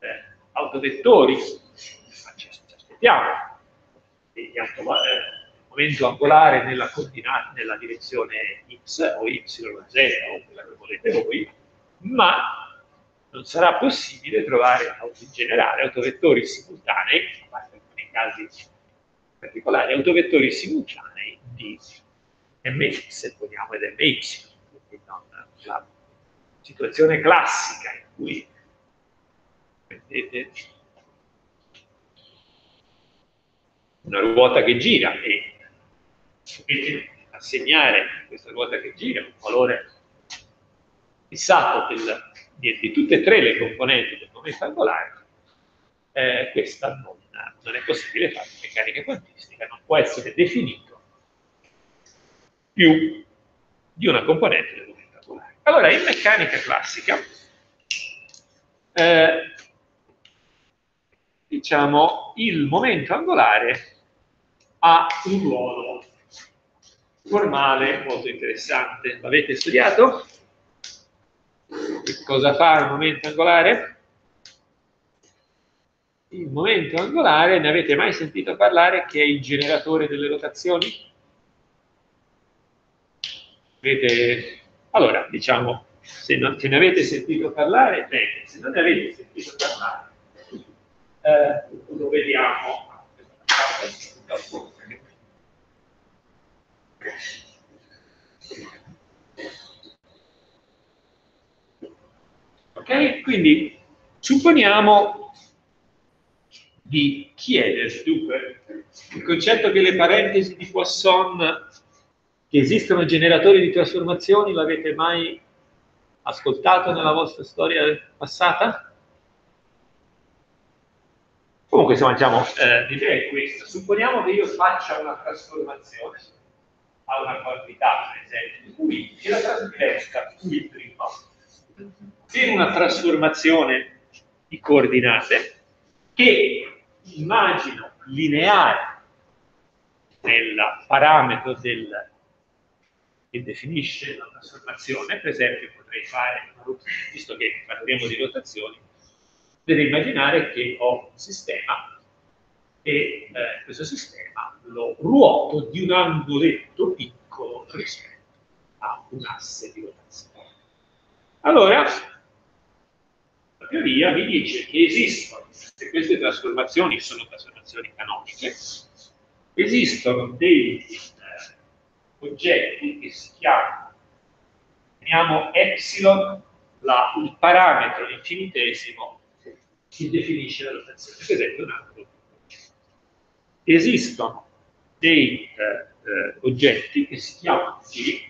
eh, autovettori, ci aspettiamo, il momento angolare nella, nella direzione x o y o z o quella che volete voi, ma non sarà possibile trovare in generale autovettori simultanei, a parte alcuni casi particolari, autovettori simultanei di mx, se vogliamo, ed my, quindi non la situazione classica in cui vedete una ruota che gira e dovete assegnare a questa ruota che gira un valore fissato del di, di, tutte e tre le componenti del momento angolare, eh, questa non, non, è possibile fare meccanica quantistica, non può essere definito più di una componente del momento angolare. Allora, in meccanica classica, eh, diciamo, il momento angolare ha un ruolo formale molto interessante. L'avete studiato? Cosa fa il momento angolare? Il momento angolare, ne avete mai sentito parlare che è il generatore delle rotazioni? Avete... Allora, diciamo, se, non, se ne avete sentito parlare, bene, se non ne avete sentito parlare, eh, lo vediamo. Ok? Quindi supponiamo di chiedere, dunque, il concetto che le parentesi di Poisson, che esistono generatori di trasformazioni, l'avete mai ascoltato nella vostra storia passata? Comunque, insomma, diciamo, eh, l'idea è questa. Supponiamo che io faccia una trasformazione a una quantità, per esempio, qui, e la trasferisca qui prima per una trasformazione di coordinate che immagino lineare nel parametro del, che definisce la trasformazione, per esempio potrei fare, visto che parliamo di rotazioni, potrei immaginare che ho un sistema e eh, questo sistema lo ruoto di un angoletto piccolo rispetto a un asse di rotazione. Allora, teoria mi dice che esistono, se queste trasformazioni sono trasformazioni canoniche, esistono dei eh, oggetti che si chiamano, chiamiamo epsilon, la, il parametro infinitesimo che definisce la rotazione, per esempio un altro. Esistono dei eh, eh, oggetti che si chiamano T,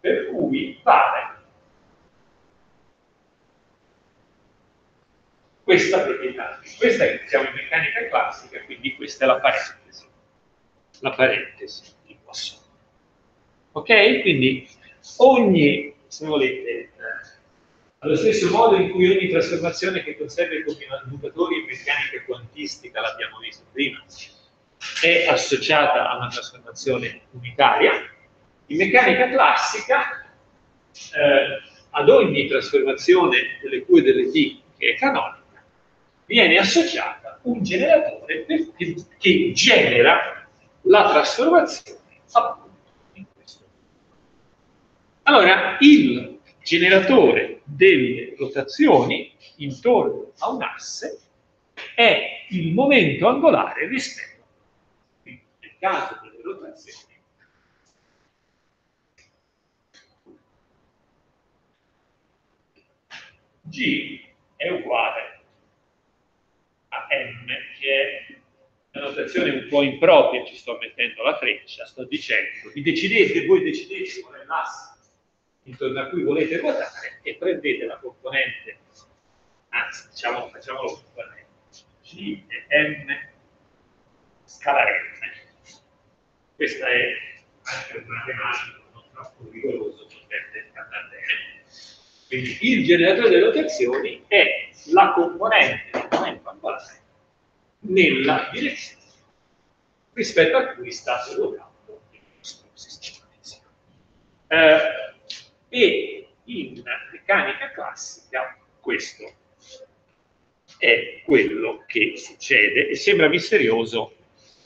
per cui vale questa proprietà. Questa è, siamo in meccanica classica, quindi questa è la parentesi. La parentesi di Poisson. Ok? Quindi ogni, se volete, eh, allo stesso modo in cui ogni trasformazione che conserva i commutatori in meccanica quantistica, l'abbiamo visto prima, è associata a una trasformazione unitaria, in meccanica classica eh, ad ogni trasformazione delle Q e delle T che è canonica, viene associata un generatore che, che genera la trasformazione appunto in questo. Allora, il generatore delle rotazioni intorno a un asse è il momento angolare rispetto nel caso delle rotazioni G è uguale m che è una notazione un po' impropria, ci sto mettendo la freccia, sto dicendo, vi decidete, voi decidete qual è l'asse intorno a cui volete ruotare e prendete la componente, anzi, diciamo, facciamolo componente, C e M scala M. Questa è anche un matematico non troppo rigoroso, potete andare bene. Quindi il generatore delle rotazioni è la componente del momento angolare nella direzione rispetto a cui state ruotando il vostro sistema eh, e in meccanica classica questo è quello che succede. E sembra misterioso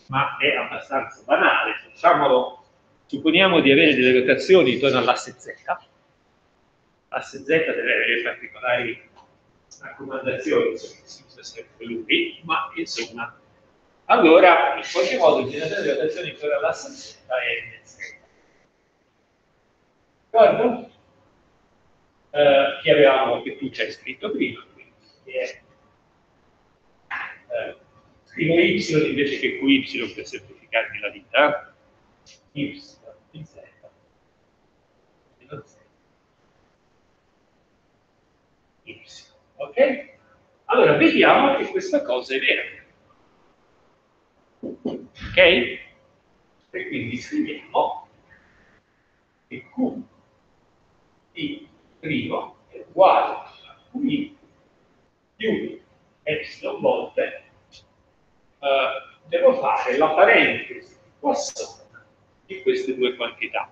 ma è abbastanza banale. Facciamolo supponiamo di avere delle rotazioni intorno all'asse Z l'asse Z deve avere particolari raccomandazioni si usa sempre lui ma insomma. Allora in qualche modo il generatore di rotazione intorno all'asse Z è NZ d'accordo? Eh, che avevamo che tu ci hai scritto prima quindi che è? Eh, scrivo y invece che qy per semplificarmi la vita. Y in z meno z y ok? allora vediamo che questa cosa è vera ok? e quindi scriviamo che q di primo è uguale a qi più epsilon volte eh, devo fare la parentesi di Poisson di queste due quantità.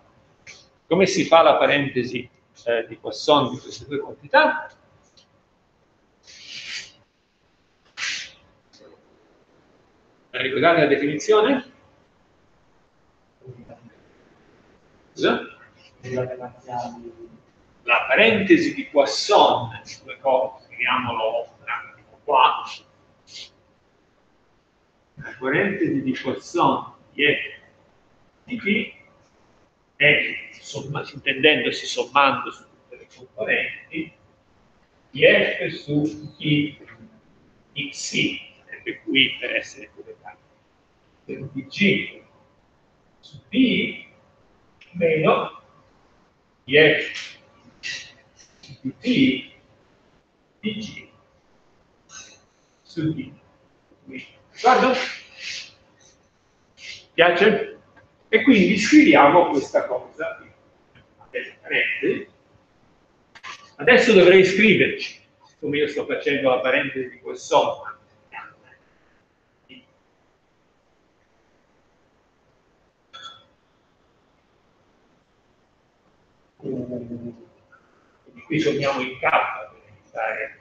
Come si fa la parentesi eh, di Poisson di queste due quantità? Ricordate la definizione? La parentesi di Poisson, scriviamolo qua, la parentesi di Poisson di F di P è, somma, intendendosi sommando su tutte le componenti, di F su I X, sarebbe qui per essere collegati, di G su P meno F di P di G su D. Guarda, piace? E quindi scriviamo questa cosa. Adesso dovrei scriverci, come io sto facendo la parentesi di quel somma. Qui sommiamo in K per evitare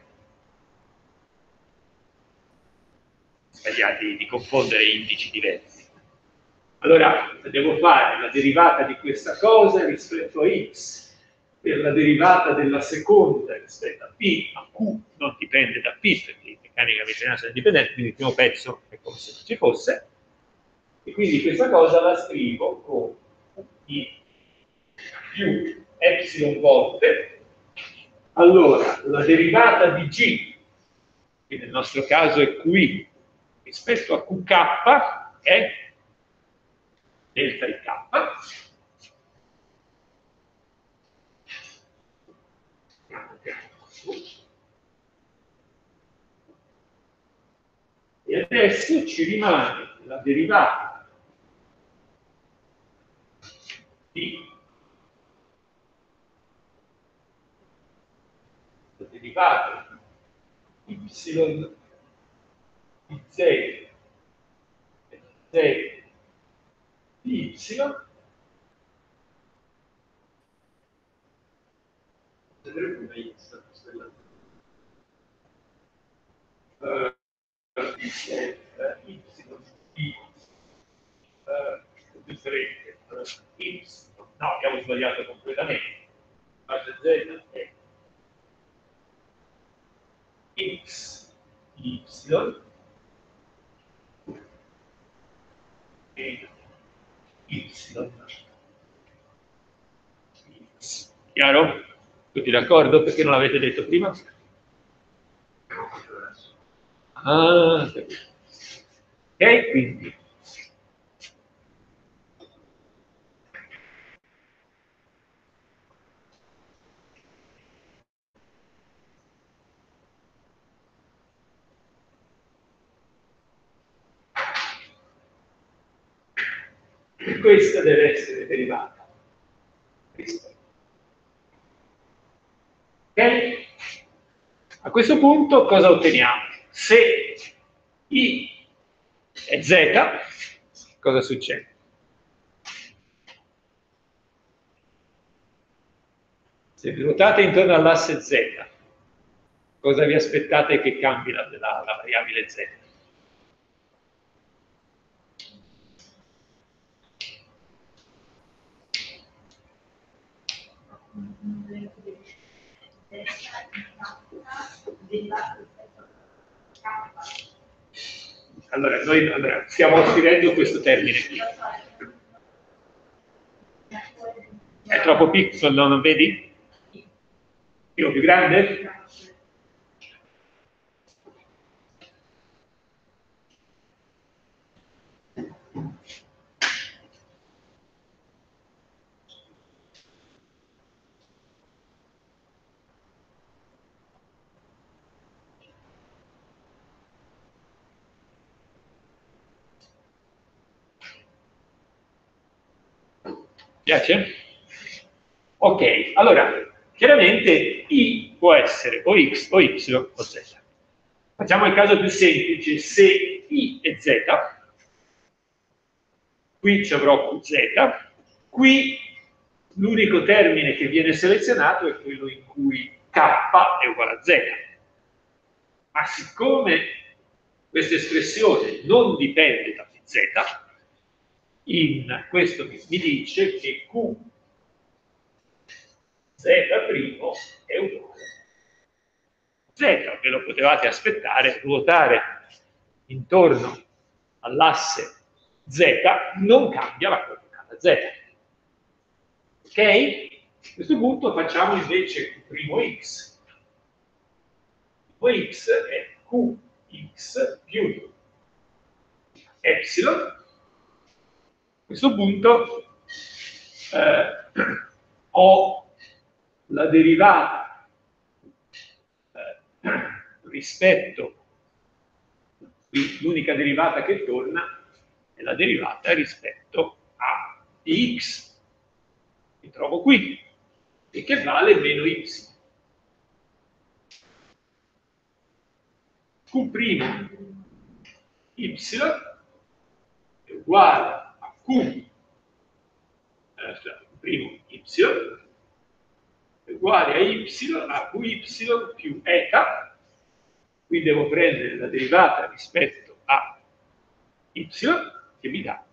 sbagliati di confondere indici diversi. Allora devo fare la derivata di questa cosa rispetto a x per la derivata della seconda rispetto a p, ma q non dipende da p perché in meccanica veterinaria sono indipendenti, quindi il primo pezzo è come se non ci fosse. E quindi questa cosa la scrivo con i più epsilon volte. Allora, la derivata di g, che nel nostro caso è qui, rispetto a QK è delta di K. E adesso ci rimane la derivata di derivata y di Z e Z di Y vedremo una X questa uh, di Y di uh, differente uh, Y no abbiamo sbagliato completamente. Fase Z è X Y e y. Chiaro? Tutti d'accordo? Perché non l'avete detto prima? Ah, Ok? Quindi questa deve essere derivata. Ok? A questo punto cosa otteniamo? Se i è z, cosa succede? Se ruotate intorno all'asse z, cosa vi aspettate che cambi la, la variabile z? Allora, noi allora, stiamo scrivendo questo termine qui. È troppo piccolo, non vedi? Più più grande? Piace? Ok, allora, chiaramente i può essere o x o y o z. Facciamo il caso più semplice, se i è z, qui ci avrò qz, qui l'unico termine che viene selezionato è quello in cui k è uguale a z. Ma siccome questa espressione non dipende da z, in questo mi dice che Q Z' è uguale Z, ve lo potevate aspettare, ruotare intorno all'asse Z non cambia la coordinata Z. Ok? A questo punto facciamo invece Q'X. Qx è Qx più epsilon a questo punto eh, ho la derivata eh, rispetto, l'unica derivata che torna è la derivata rispetto a x, che trovo qui, e che vale meno y. Q' y è uguale Q, eh, primo y, è uguale a y a qy più eta, qui devo prendere la derivata rispetto a y che mi dà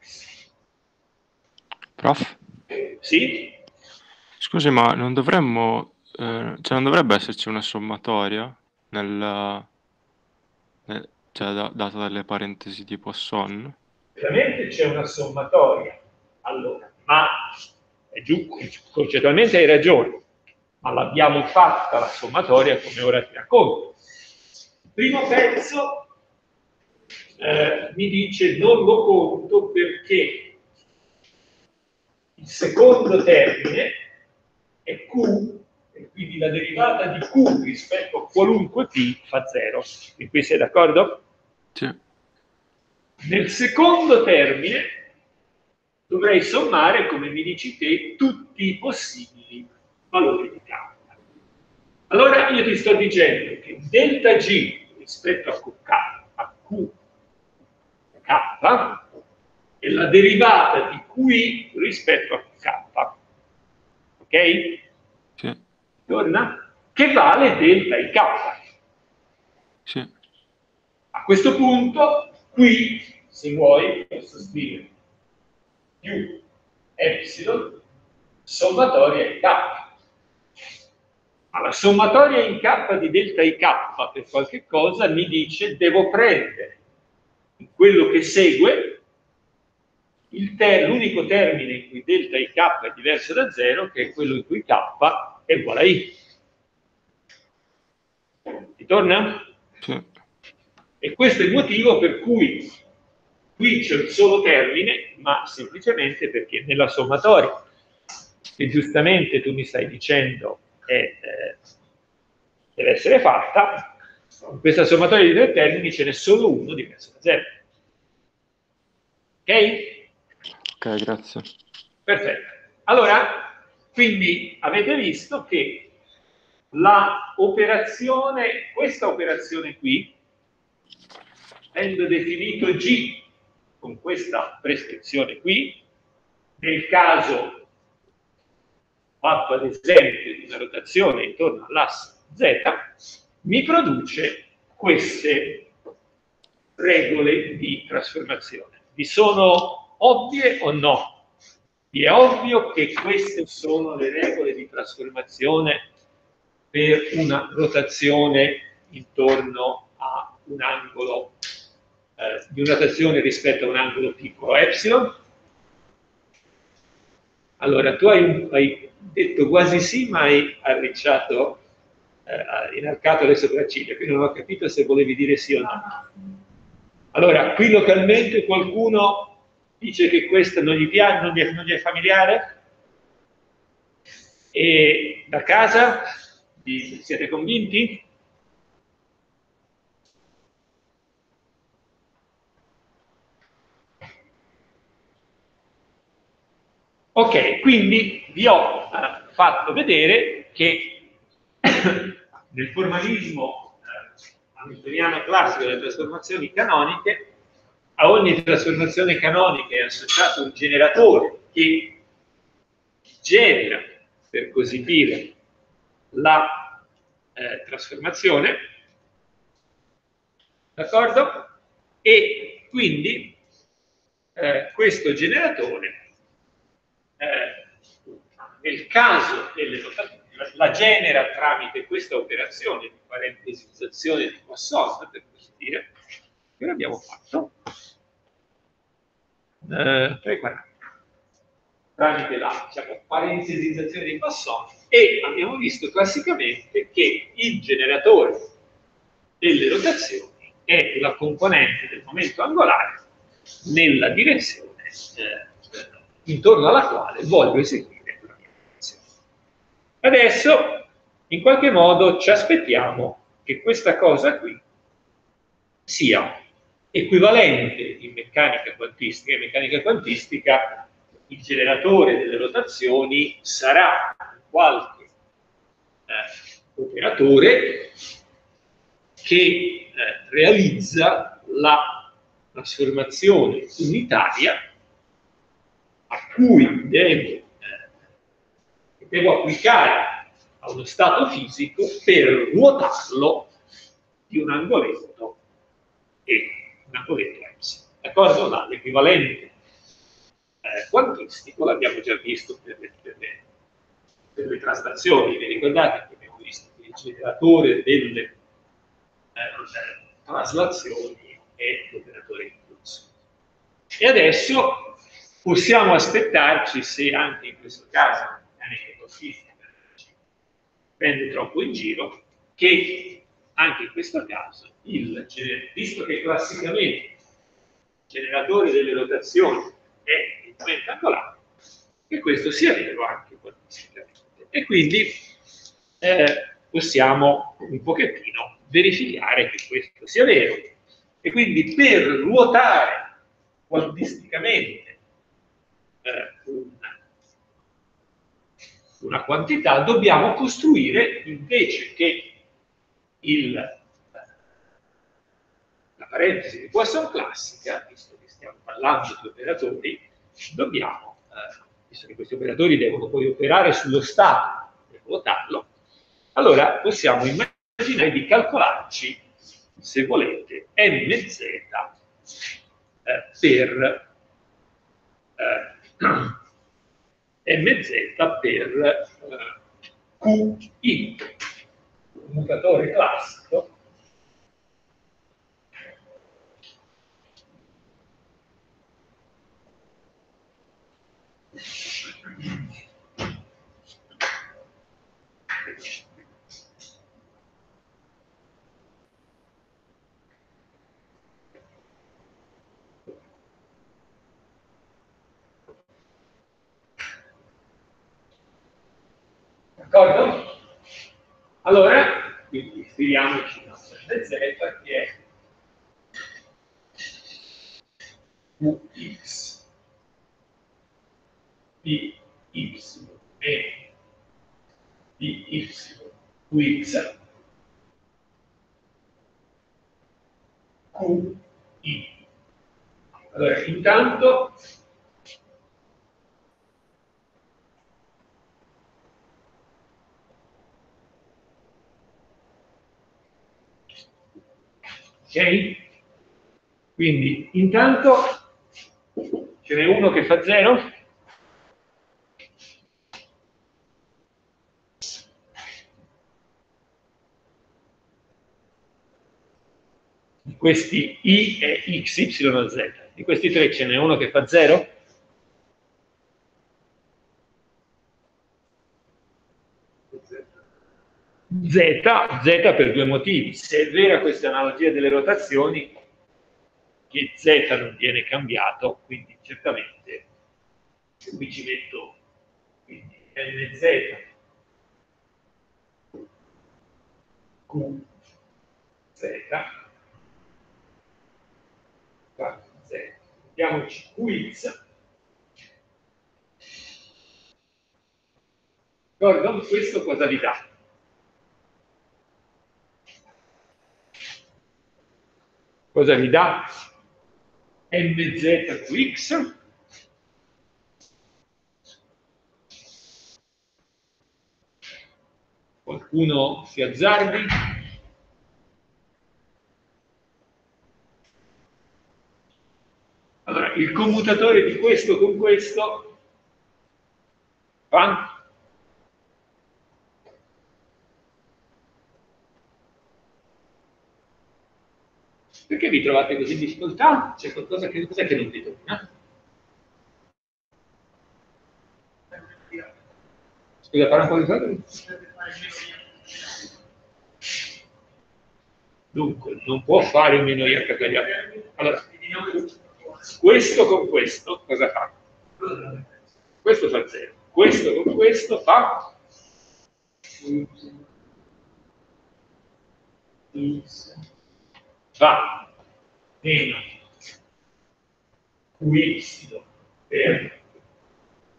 x. Prof? Sì? Scusi, ma non dovremmo, eh, cioè non dovrebbe esserci una sommatoria nel, nel cioè da, data dalle parentesi di Poisson? Veramente c'è una sommatoria, allora, ma è giù, concettualmente hai ragione, ma l'abbiamo fatta la sommatoria come ora ti racconto. Il primo pezzo eh, mi dice non lo conto perché il secondo termine è Q, e quindi la derivata di Q rispetto a qualunque P fa 0. E qui sei d'accordo? Sì. Nel secondo termine dovrei sommare, come mi dici te, tutti i possibili valori di K. Allora io ti sto dicendo che delta G rispetto a QK, a Q, K, è la derivata di QI rispetto a K. Ok? Sì. Torna? Che vale delta i K. Sì. A questo punto Qui, se vuoi, posso scrivere più epsilon sommatoria in k. La sommatoria in k di delta i k per qualche cosa mi dice devo prendere quello che segue l'unico termine in cui delta i k è diverso da 0, che è quello in cui k è uguale a i. Ti torna? Sì. E questo è il motivo per cui Qui c'è un solo termine, ma semplicemente perché nella sommatoria, che giustamente tu mi stai dicendo è, eh, deve essere fatta, in questa sommatoria di tre termini ce n'è solo uno diverso da zero. Ok? Ok, grazie. Perfetto. Allora, quindi avete visto che la operazione, questa operazione qui, avendo definito G con questa prescrizione qui, nel caso fatto ad esempio di una rotazione intorno all'asse Z, mi produce queste regole di trasformazione. Vi sono ovvie o no? Vi è ovvio che queste sono le regole di trasformazione per una rotazione intorno a un angolo eh, di una rotazione rispetto a un angolo piccolo epsilon? Allora, tu hai, hai detto quasi sì, ma hai arricciato, eh, inarcato le sopracciglia, quindi non ho capito se volevi dire sì o no. Allora, qui localmente qualcuno dice che questo non gli piace, non gli non gli è familiare? E da casa siete convinti? Ok, quindi vi ho eh, fatto vedere che nel formalismo eh, hamiltoniano classico delle trasformazioni canoniche a ogni trasformazione canonica è associato un generatore che genera, per così dire, la eh, trasformazione, d'accordo? E quindi eh, questo generatore, eh, nel caso delle rotazioni, la genera tramite questa operazione di parentesizzazione di Poisson, per così dire, che abbiamo fatto, eh, 340 tramite la diciamo, parentesizzazione dei passoni e abbiamo visto classicamente che il generatore delle rotazioni è la componente del momento angolare nella direzione eh, intorno alla quale voglio eseguire la mia operazione. Adesso, in qualche modo, ci aspettiamo che questa cosa qui sia equivalente in meccanica quantistica. In meccanica quantistica il generatore delle rotazioni sarà qualche eh, operatore che eh, realizza la trasformazione unitaria a cui devo, eh, devo applicare a uno stato fisico per ruotarlo di un angoletto e una corrente epsilon. D'accordo? L'equivalente eh, quantistico l'abbiamo già visto per le, per, le, per le, traslazioni. Vi ricordate che abbiamo visto che il generatore delle eh, traslazioni è l'operatore impulso. E adesso possiamo aspettarci se anche in questo caso quantistica ci prende troppo in giro, che anche in questo caso, il, visto che classicamente il generatore delle rotazioni è il momento angolare, che questo sia vero anche quantisticamente. E quindi eh, possiamo un pochettino verificare che questo sia vero. E quindi per ruotare quantisticamente eh, una, una quantità dobbiamo costruire invece che il, la parentesi di Poisson classica, visto che stiamo parlando di operatori, dobbiamo, eh, visto che questi operatori devono poi operare sullo stato per votarlo, allora possiamo immaginare di calcolarci, se volete, mz eh, per eh, mz per eh, qi mutatore classico D'accordo? Allora, quindi scriviamoci il nostro z che è Ux di y e di y Qx QI. Allora, intanto Quindi intanto ce n'è uno che fa 0 questi i e x, y z. Di questi tre ce n'è uno che fa 0? Z, Z per due motivi. Se è vera questa analogia delle rotazioni, che Z non viene cambiato, quindi certamente qui ci metto quindi NZ Q Z Mettiamoci Qx. D'accordo? Questo cosa vi dà? Cosa vi dà? mzqx Qualcuno si azzardi? Allora, il commutatore di questo con questo fa Perché vi trovate così in difficoltà? C'è qualcosa che, che non vi torna? Scusa, parla un po' di cosa? Dunque, non può fare un meno i tagliato. Allora, questo con questo cosa fa? Questo fa 0. Questo con questo fa fa meno qy per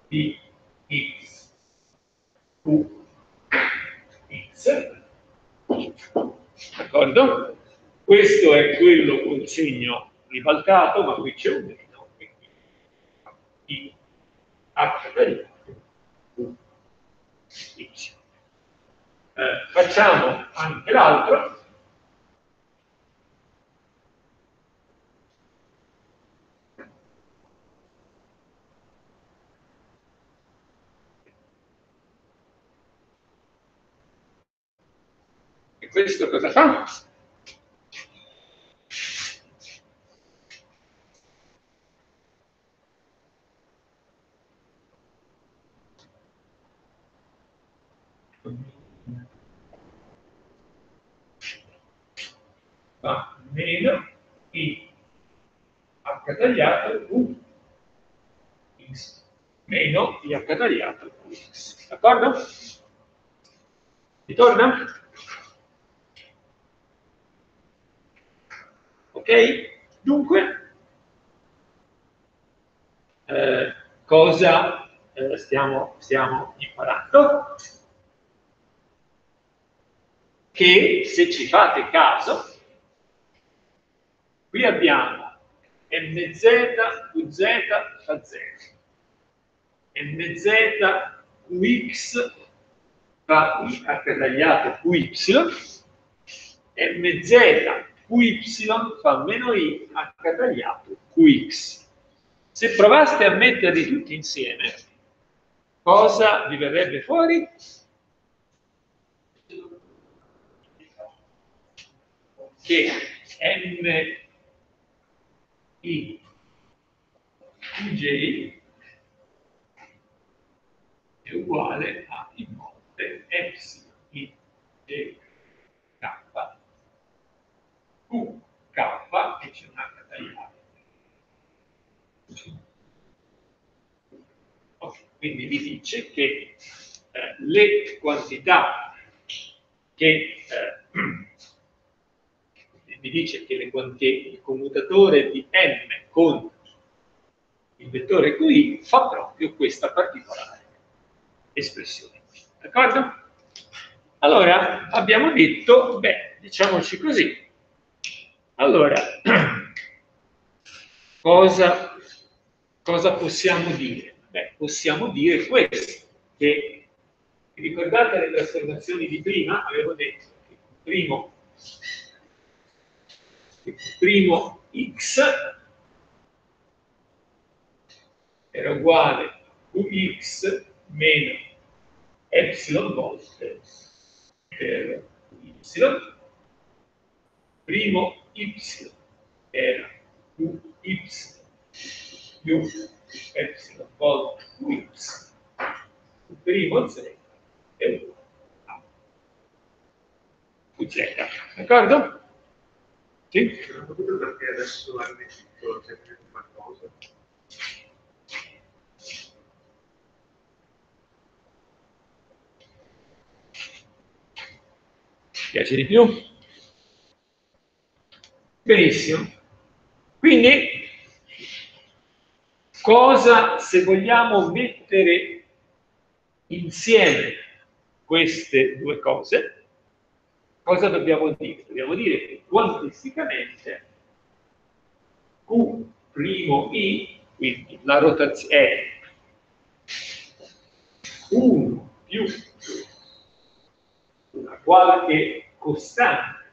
dx qx d'accordo? questo è quello con segno ribaltato, ma qui c'è un meno, e quindi H per Y. Eh, facciamo anche l'altro. E questo cosa fa? fa meno i h tagliato x meno i h tagliato u x. D'accordo? Ritorna? Ok? Dunque, eh, cosa eh, stiamo, stiamo imparando? Che se ci fate caso, Qui abbiamo mz, qz 0, mz, qx fa h tagliato qy, mz, qy fa meno i h tagliato qx. Se provaste a metterli tutti insieme, cosa vi verrebbe fuori? Che m i QJ è uguale a I monte epsilon I Q e c'è un H tagliato. Okay, quindi vi dice che eh, le quantità che eh, mi dice che, le, che il commutatore di m con il vettore QI fa proprio questa particolare espressione. D'accordo? Allora, abbiamo detto, beh, diciamoci così. Allora, cosa, cosa possiamo dire? Beh, possiamo dire questo, che ricordate le trasformazioni di prima? Avevo detto che primo, primo x era uguale a qx meno epsilon volte per y, primo y era qy più epsilon volte qx, il primo z è uguale a qz, d'accordo? Sì? Non ho capito perché adesso hai messo sempre qualcosa. piace di più? Benissimo. Quindi, cosa, se vogliamo mettere insieme queste due cose, cosa dobbiamo dire? Dobbiamo dire che quantisticamente Q' I, quindi la rotazione è 1 più una qualche costante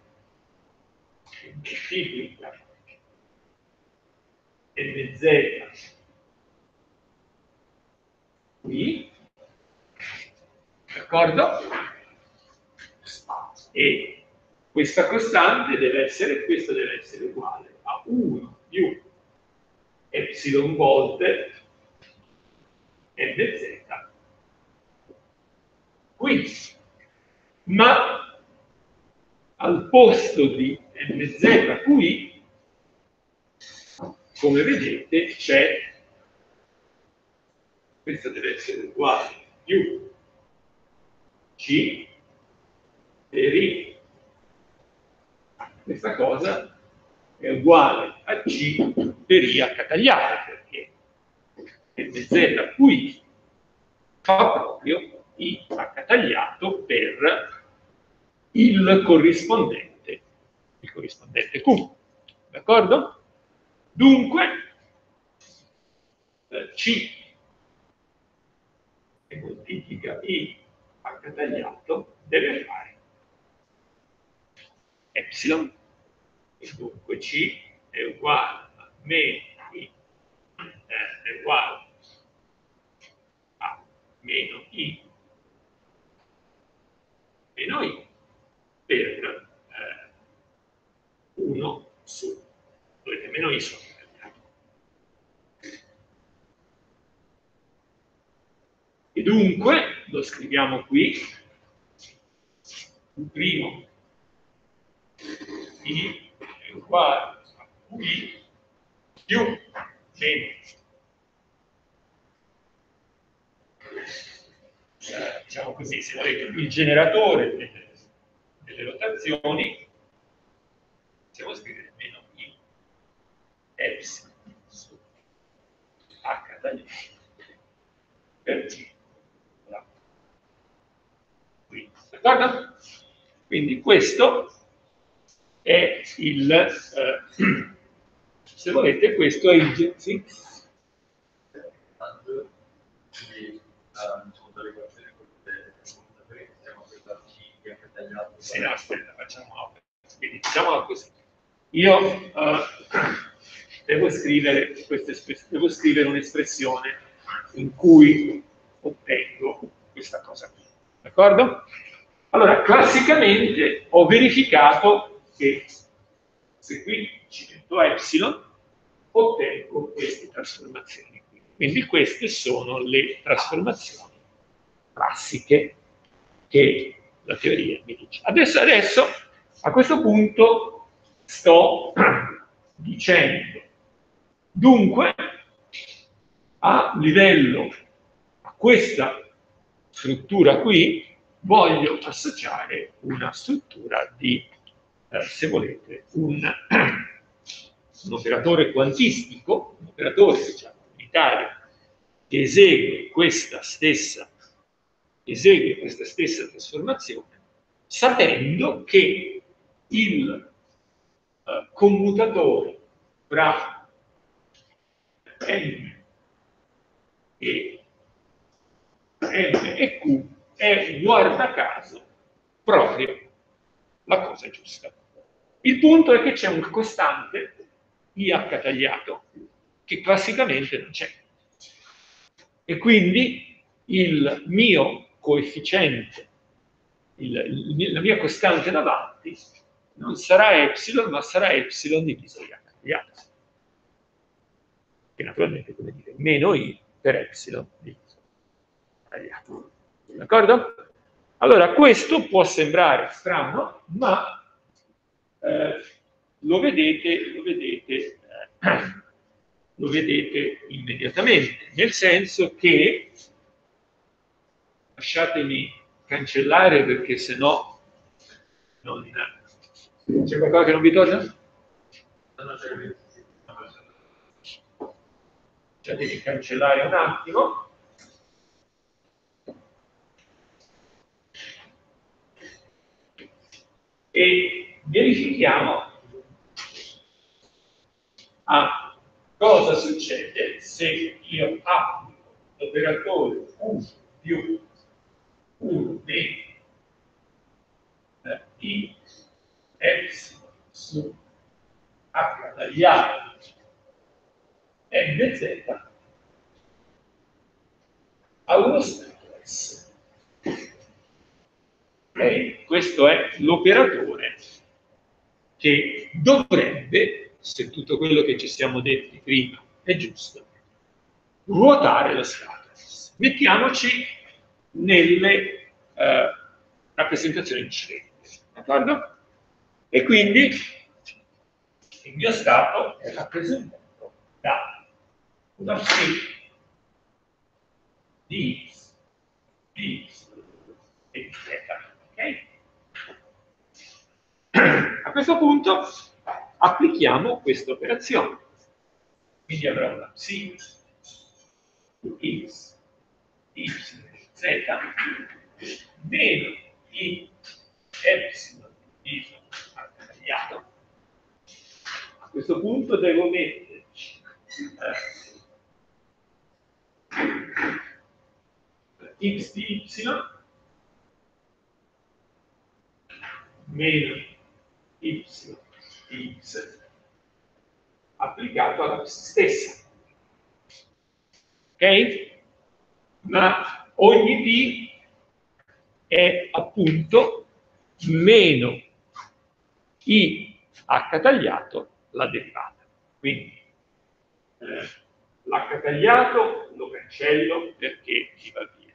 moltiplica mz qui, d'accordo? E questa costante deve essere, questo deve essere uguale a 1 più epsilon volte mz qui. Ma al posto di mz qui, come vedete, c'è, questo deve essere uguale più c per i. Questa cosa è uguale a c per i h tagliato, perché mz qui fa proprio i h tagliato per il corrispondente, corrispondente Q. D'accordo? Dunque, eh, C che moltiplica I H tagliato deve fare epsilon dunque C è uguale a meno I eh, è uguale a meno I meno I per 1 su, dovete meno i sono E dunque, lo scriviamo qui, il primo i è uguale a qi più meno. Eh, diciamo così, se volete, il generatore delle rotazioni, possiamo scrivere meno i epsilon su h tagliato per g. D'accordo? Quindi questo è il, eh, se volete, questo è il, sì? Sì, no, aspetta, facciamo Quindi diciamola così. Io uh, devo scrivere, devo scrivere un'espressione in cui ottengo questa cosa qui. D'accordo? Allora, classicamente ho verificato che se qui ci metto epsilon, ottengo queste trasformazioni qui. Quindi queste sono le trasformazioni classiche che la teoria mi dice. Adesso, adesso a questo punto sto dicendo, dunque, a livello, a questa struttura qui, voglio associare una struttura di, eh, se volete, un, un operatore quantistico, un operatore diciamo, unitario, che esegue questa stessa, esegue questa stessa trasformazione, sapendo che il commutatore tra n e M e Q è, guarda caso, proprio la cosa giusta. Il punto è che c'è un costante IH tagliato che classicamente non c'è. E quindi il mio coefficiente, il, la mia costante davanti, non sarà epsilon, ma sarà epsilon diviso IH tagliato. Che naturalmente, come dire, meno I per epsilon diviso tagliato. D'accordo? Allora, questo può sembrare strano, ma eh, lo vedete, lo vedete, eh, lo vedete immediatamente, nel senso che, lasciatemi cancellare perché se no non... C'è qualcosa che non vi torna? Lasciatemi cancellare un attimo. e verifichiamo a cosa succede se io applico l'operatore 1 più 1 di eh, epsilon su h tagliato nz a uno stato S. Okay? Questo è l'operatore che dovrebbe, se tutto quello che ci siamo detti prima è giusto, ruotare lo stato. Mettiamoci nelle eh, rappresentazioni precedenti. D'accordo? E quindi il mio stato è rappresentato da una serie di x, di x e di z. A questo punto applichiamo questa operazione. Quindi avrò una psi x, y, z meno i epsilon diviso al tagliato. A questo punto devo metterci eh, x di y meno y di x applicato alla stessa. Ok? Ma ogni d è appunto meno i h tagliato la derivata. Quindi eh, l'h tagliato lo cancello perché mi va via.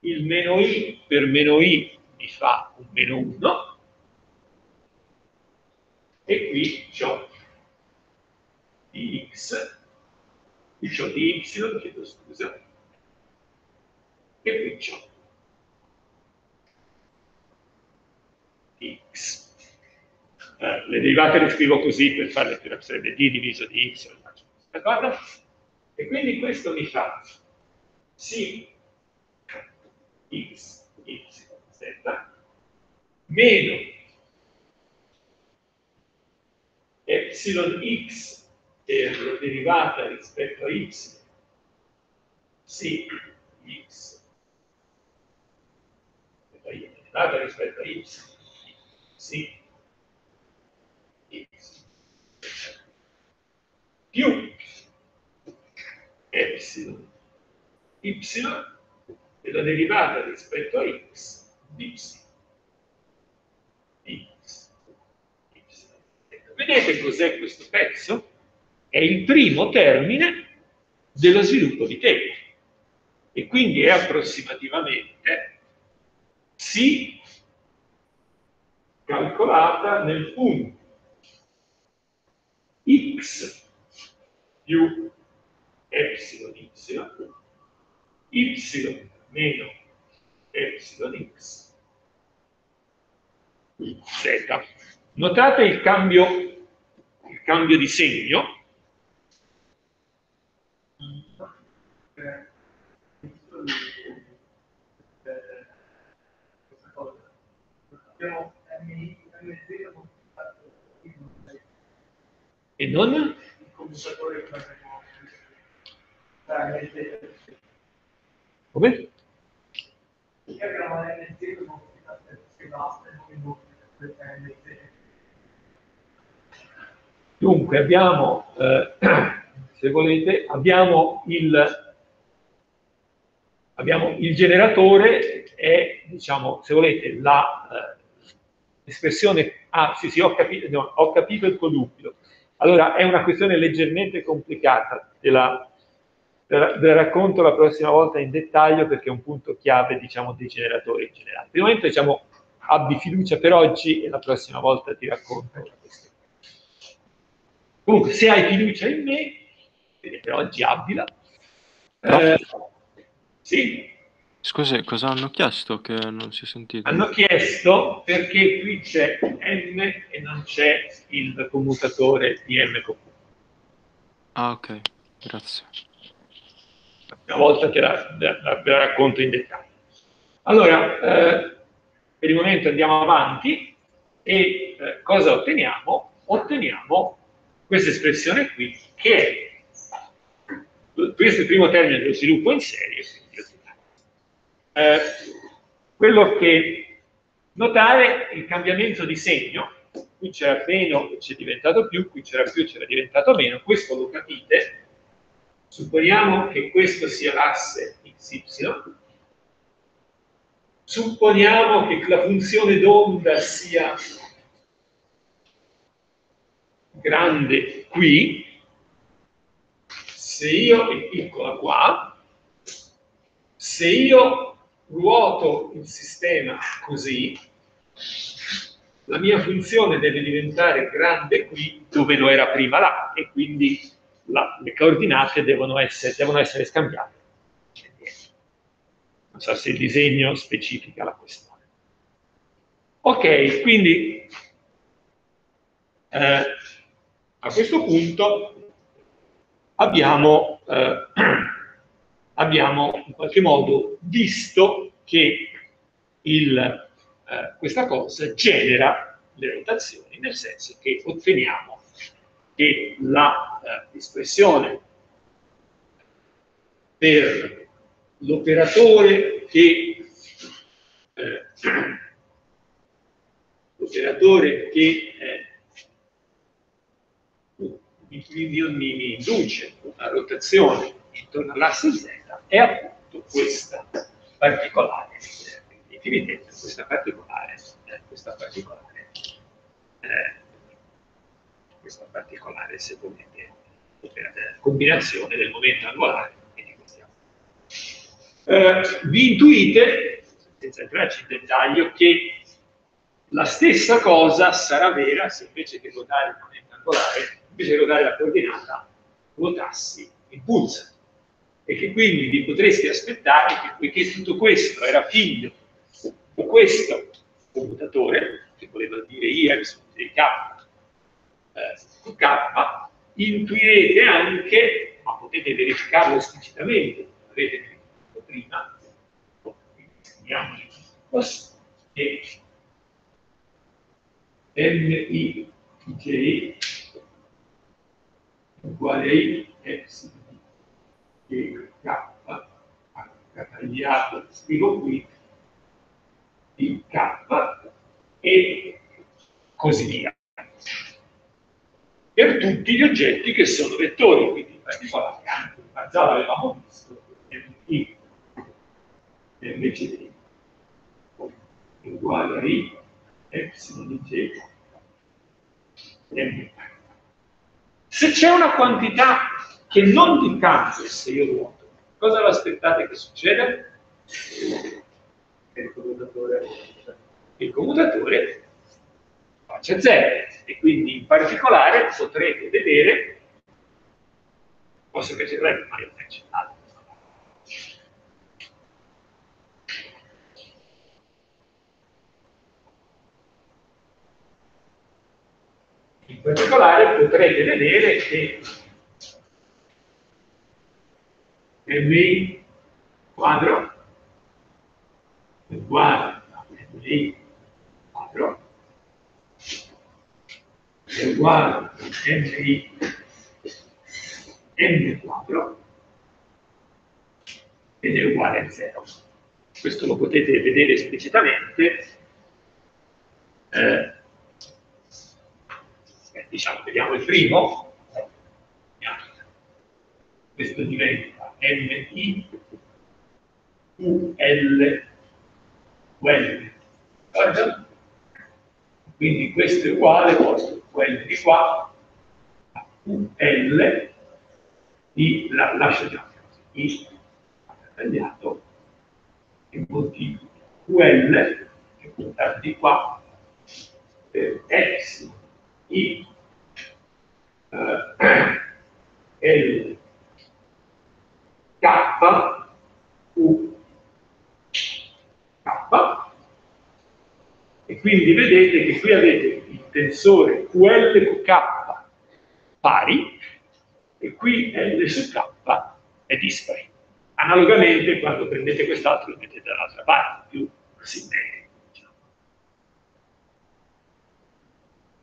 Il meno i per meno i mi fa un meno 1 e qui ho di x, qui ho di y, chiedo scusa, e qui ho di x. Eh, le derivate le scrivo così per farle più rapide, sarebbe d diviso di y, d'accordo? E quindi questo mi fa sì x, y, z, meno epsilon x è la derivata rispetto a y, sì, x, la derivata rispetto a y, sì, x, più. Epsilon y è la derivata rispetto a x di y. Vedete cos'è questo pezzo? È il primo termine dello sviluppo di tempo. E quindi è approssimativamente si calcolata nel punto x più epsilon y, y meno epsilon x z. Notate il cambio, il cambio di segno. Abbiamo tramite Come? che abbiamo NZ come che basta e non NZ Dunque abbiamo, eh, se volete, abbiamo il, abbiamo il generatore è, diciamo, se volete, eh, l'espressione, ah sì sì, ho capito, no, ho capito il coduplo. Allora, è una questione leggermente complicata, te la, te la- ve la racconto la prossima volta in dettaglio perché è un punto chiave, diciamo, dei generatori in generale. Per il momento, diciamo, abbi fiducia per oggi e la prossima volta ti racconto la questione. Comunque, se hai fiducia in me, per oggi abbila. Eh, sì, Scusi, cosa hanno chiesto che non si è sentito? hanno chiesto perché qui c'è M e non c'è il commutatore di M con Q. Ah, ok, grazie. La prima volta te la, la- la racconto in dettaglio. Allora, eh, per il momento andiamo avanti e eh, cosa otteniamo? Otteniamo questa espressione qui che è, questo è il primo termine dello sviluppo in serie. Eh, quello che notare il cambiamento di segno, qui c'era meno e c'è diventato più, qui c'era più e c'era diventato meno, questo lo capite, supponiamo che questo sia l'asse xy, supponiamo che la funzione d'onda sia grande qui, se io è piccola qua, se io ruoto il sistema così, la mia funzione deve diventare grande qui dove lo era prima là e quindi la- le coordinate devono essere, devono essere scambiate. Non so se il disegno specifica la questione. Ok, quindi eh, a questo punto abbiamo, eh, abbiamo in qualche modo visto che il, eh, questa cosa genera le rotazioni, nel senso che otteniamo che la eh, per l'operatore che eh, l'operatore che eh, mi- mi- mi induce una rotazione intorno all'asse Z è appunto questa particolare, eh, questa particolare, questa particolare, eh, questa particolare, se volete, eh, combinazione del momento angolare e di questi altri. Eh, vi intuite, senza entrarci in dettaglio, che la stessa cosa sarà vera se invece che ruotare il momento angolare, invece di ruotare la coordinata, ruotassi il pulsar. E che quindi vi potreste aspettare che poiché tutto questo era figlio di questo commutatore, che voleva dire I rispetto di K, eh, K, intuirete anche, ma potete verificarlo esplicitamente, avete scritto prima, così, e MIJ uguale a I di K H tagliato, scrivo qui, di K e così via. Per tutti gli oggetti che sono vettori, quindi in particolare già l'avevamo visto, MI di uguale a I epsilon di J. Se c'è una quantità che non ti cambia se io ruoto, cosa vi aspettate che succeda? Il commutatore, il commutatore faccia zero. e quindi in particolare potrete vedere posso che ci sarebbe ma io faccio altro in particolare potrete vedere che MI quadro uguale a MI quadro è uguale a MI n quadro ed è uguale a 0. Questo lo potete vedere esplicitamente. Eh, diciamo, vediamo il primo. Questo diventa MI UL UL. Quindi questo è uguale, posto UL di qua, a UL di, la, lascio già, I tagliato, in moltiplica QL, che portare di qua, per X, I, eh, L, K, U, K, e quindi vedete che qui avete il tensore QL K pari, e qui L su K è dispari. Analogamente, quando prendete quest'altro lo mettete dall'altra parte, più simmetrico. Diciamo.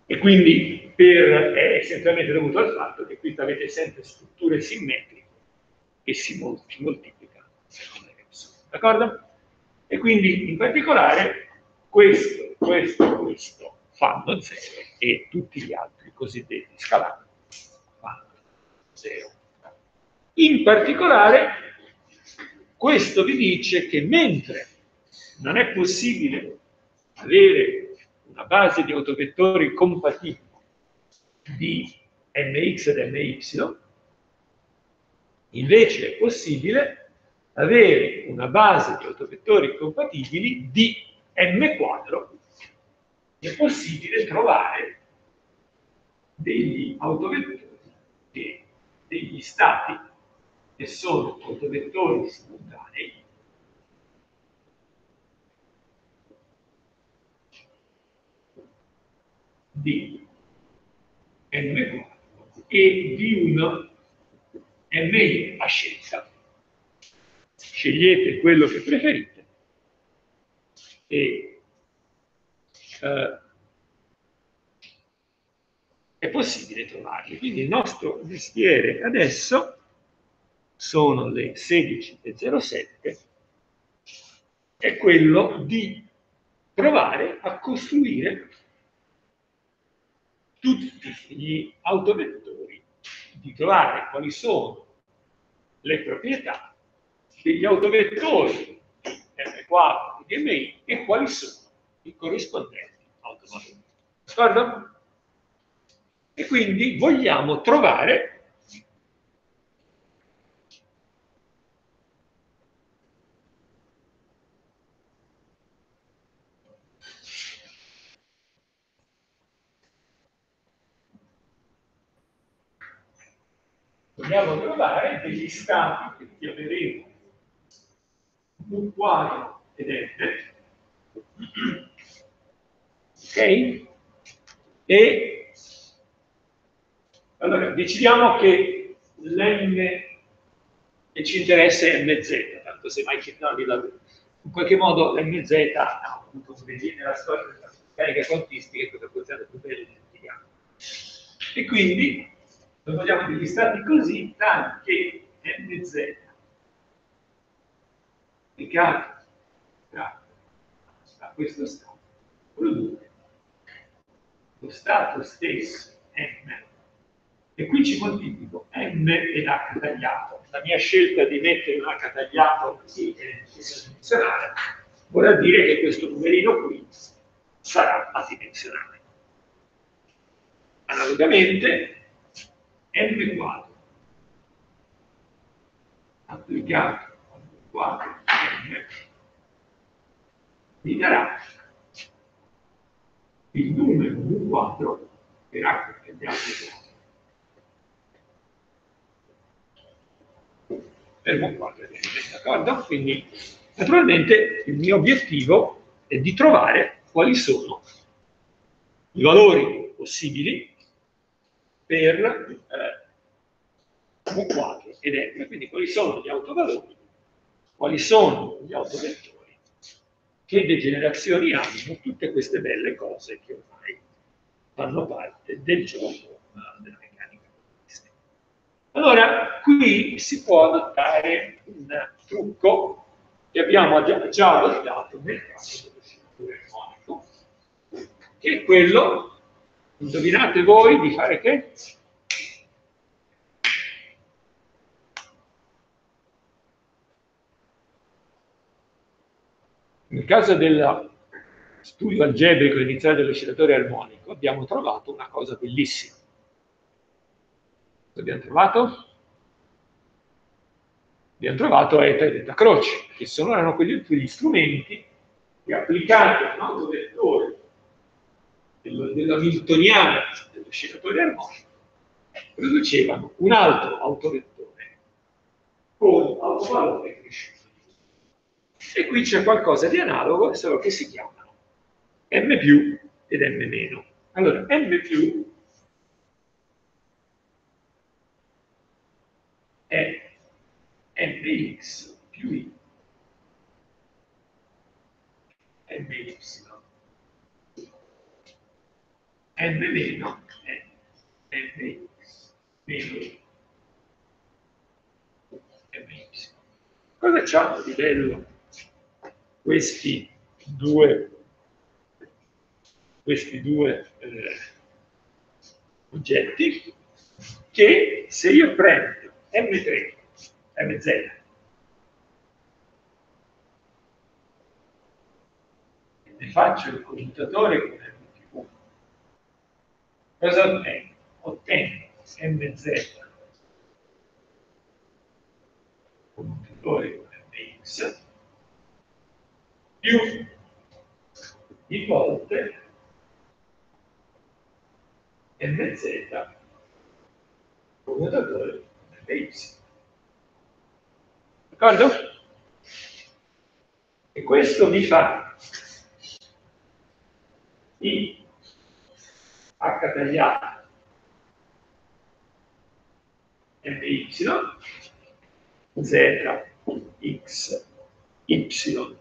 E quindi per, è essenzialmente dovuto al fatto che qui avete sempre strutture simmetriche che si moltiplicano secondo le persone. D'accordo? E quindi in particolare questo, questo, questo fanno 0 e tutti gli altri cosiddetti scalanti fanno 0. In particolare questo vi dice che mentre non è possibile avere una base di autovettori compatibili di mx ed my, invece è possibile avere una base di autovettori compatibili di m quadro, è possibile trovare degli autovettori, degli stati che sono autovettori simultanei. Di M4 e di un MI a scelta. Scegliete quello che preferite e eh, è possibile trovarli. Quindi il nostro mestiere adesso sono le 16.07, è quello di provare a costruire tutti gli autovettori, di trovare quali sono le proprietà degli autovettori M4 di DMI e quali sono i corrispondenti automotori. D'accordo? E quindi vogliamo trovare dobbiamo trovare degli stati che chiameremo uguali ed n. Ok? E allora decidiamo che l'm che ci interessa è mz, tanto se mai chiediamo in qualche modo l'mz ha avuto un nella storia della meccanica quantistica e cosa possiamo più identificare. E quindi noi vogliamo degli stati così tanti che mz applicato a questo stato. Produce lo stato stesso m. E qui ci moltiplico m ed h tagliato. La mia scelta di mettere un h tagliato così dimensionale. Vorrà dire che questo numerino qui sarà adimensionale. Analogamente m quadro applicato al quadro m. Mi darà il numero di un quadro per h tagliato per un quadro di d'accordo? Quindi naturalmente il mio obiettivo è di trovare quali sono i valori possibili per eh, V quadro ed M. Quindi quali sono gli autovalori, quali sono gli autovettori, che degenerazioni hanno, tutte queste belle cose che ormai fanno parte del gioco uh, della meccanica quantistica. Allora, qui si può adottare un trucco che abbiamo già adottato nel caso dello sciatore armonico, che è quello, indovinate voi, di fare che? Nel caso del studio algebrico iniziale dell'oscillatore armonico abbiamo trovato una cosa bellissima. Cosa abbiamo trovato? Abbiamo trovato eta e eta croce, che sono, erano quegli, quegli strumenti che applicati a un autovettore della miltoniana dell'oscillatore armonico producevano un altro autovettore con autovalore cresciuto. E qui c'è qualcosa di analogo, solo che si chiamano m più ed m meno. Allora, m più è mx più i my m meno è mx meno my. Cosa c'hanno di bello questi due, questi due eh, oggetti che se io prendo M3, MZ, e faccio il commutatore con M cosa ottengo? Ottengo MZ commutatore con MX più di volte mz commutatore y. D'accordo? E questo mi fa i h tagliato my z x y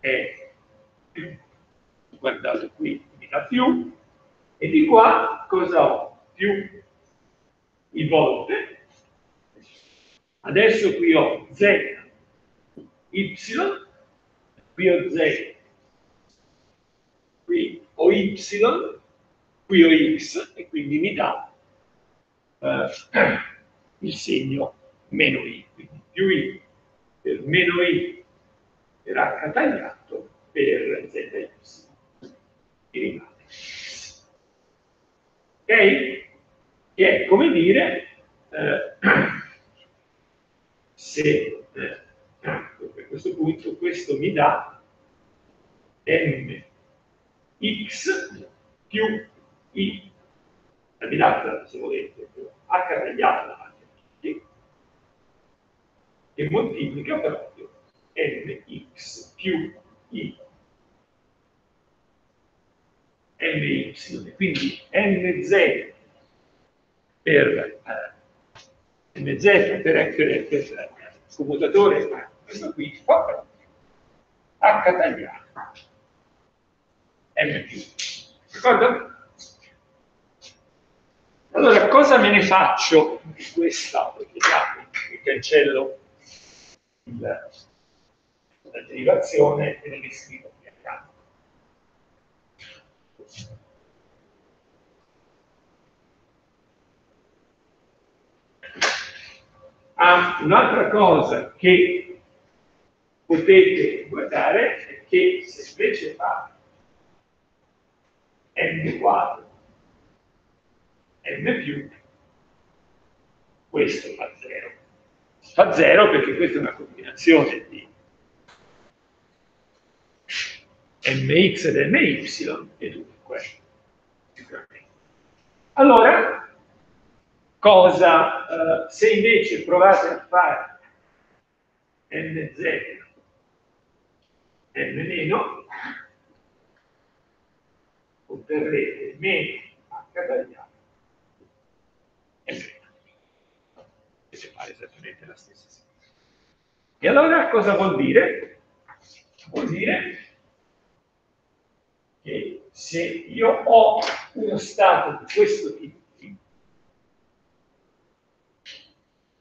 è guardate qui mi dà più. E di qua cosa ho? più. I volte. Adesso qui ho z y qui ho z. Qui ho y qui ho x e quindi mi dà eh, il segno meno i quindi più i per meno i per h tagliato per zy. Mi rimane. Ok? Che è come dire, eh, se eh, a questo punto questo mi dà mx più i, mi dà, se volete, h tagliata davanti e moltiplica proprio mx più i my, quindi mz per eh, mz per, per, per commutatore, questo qui fa h tagliato m più. D'accordo? Allora, cosa me ne faccio di questa? Perché cancello il la derivazione e ne scrivo qui accanto. Ah, un'altra cosa che potete guardare è che se invece fa m quadro m più questo fa 0 fa 0 perché questa è una combinazione di mx ed my e dunque allora cosa eh, se invece provate a fare mz m meno otterrete meno h tagliato invece fare esattamente la stessa sequenza. E allora cosa vuol dire? Vuol dire che se io ho uno stato di questo tipo,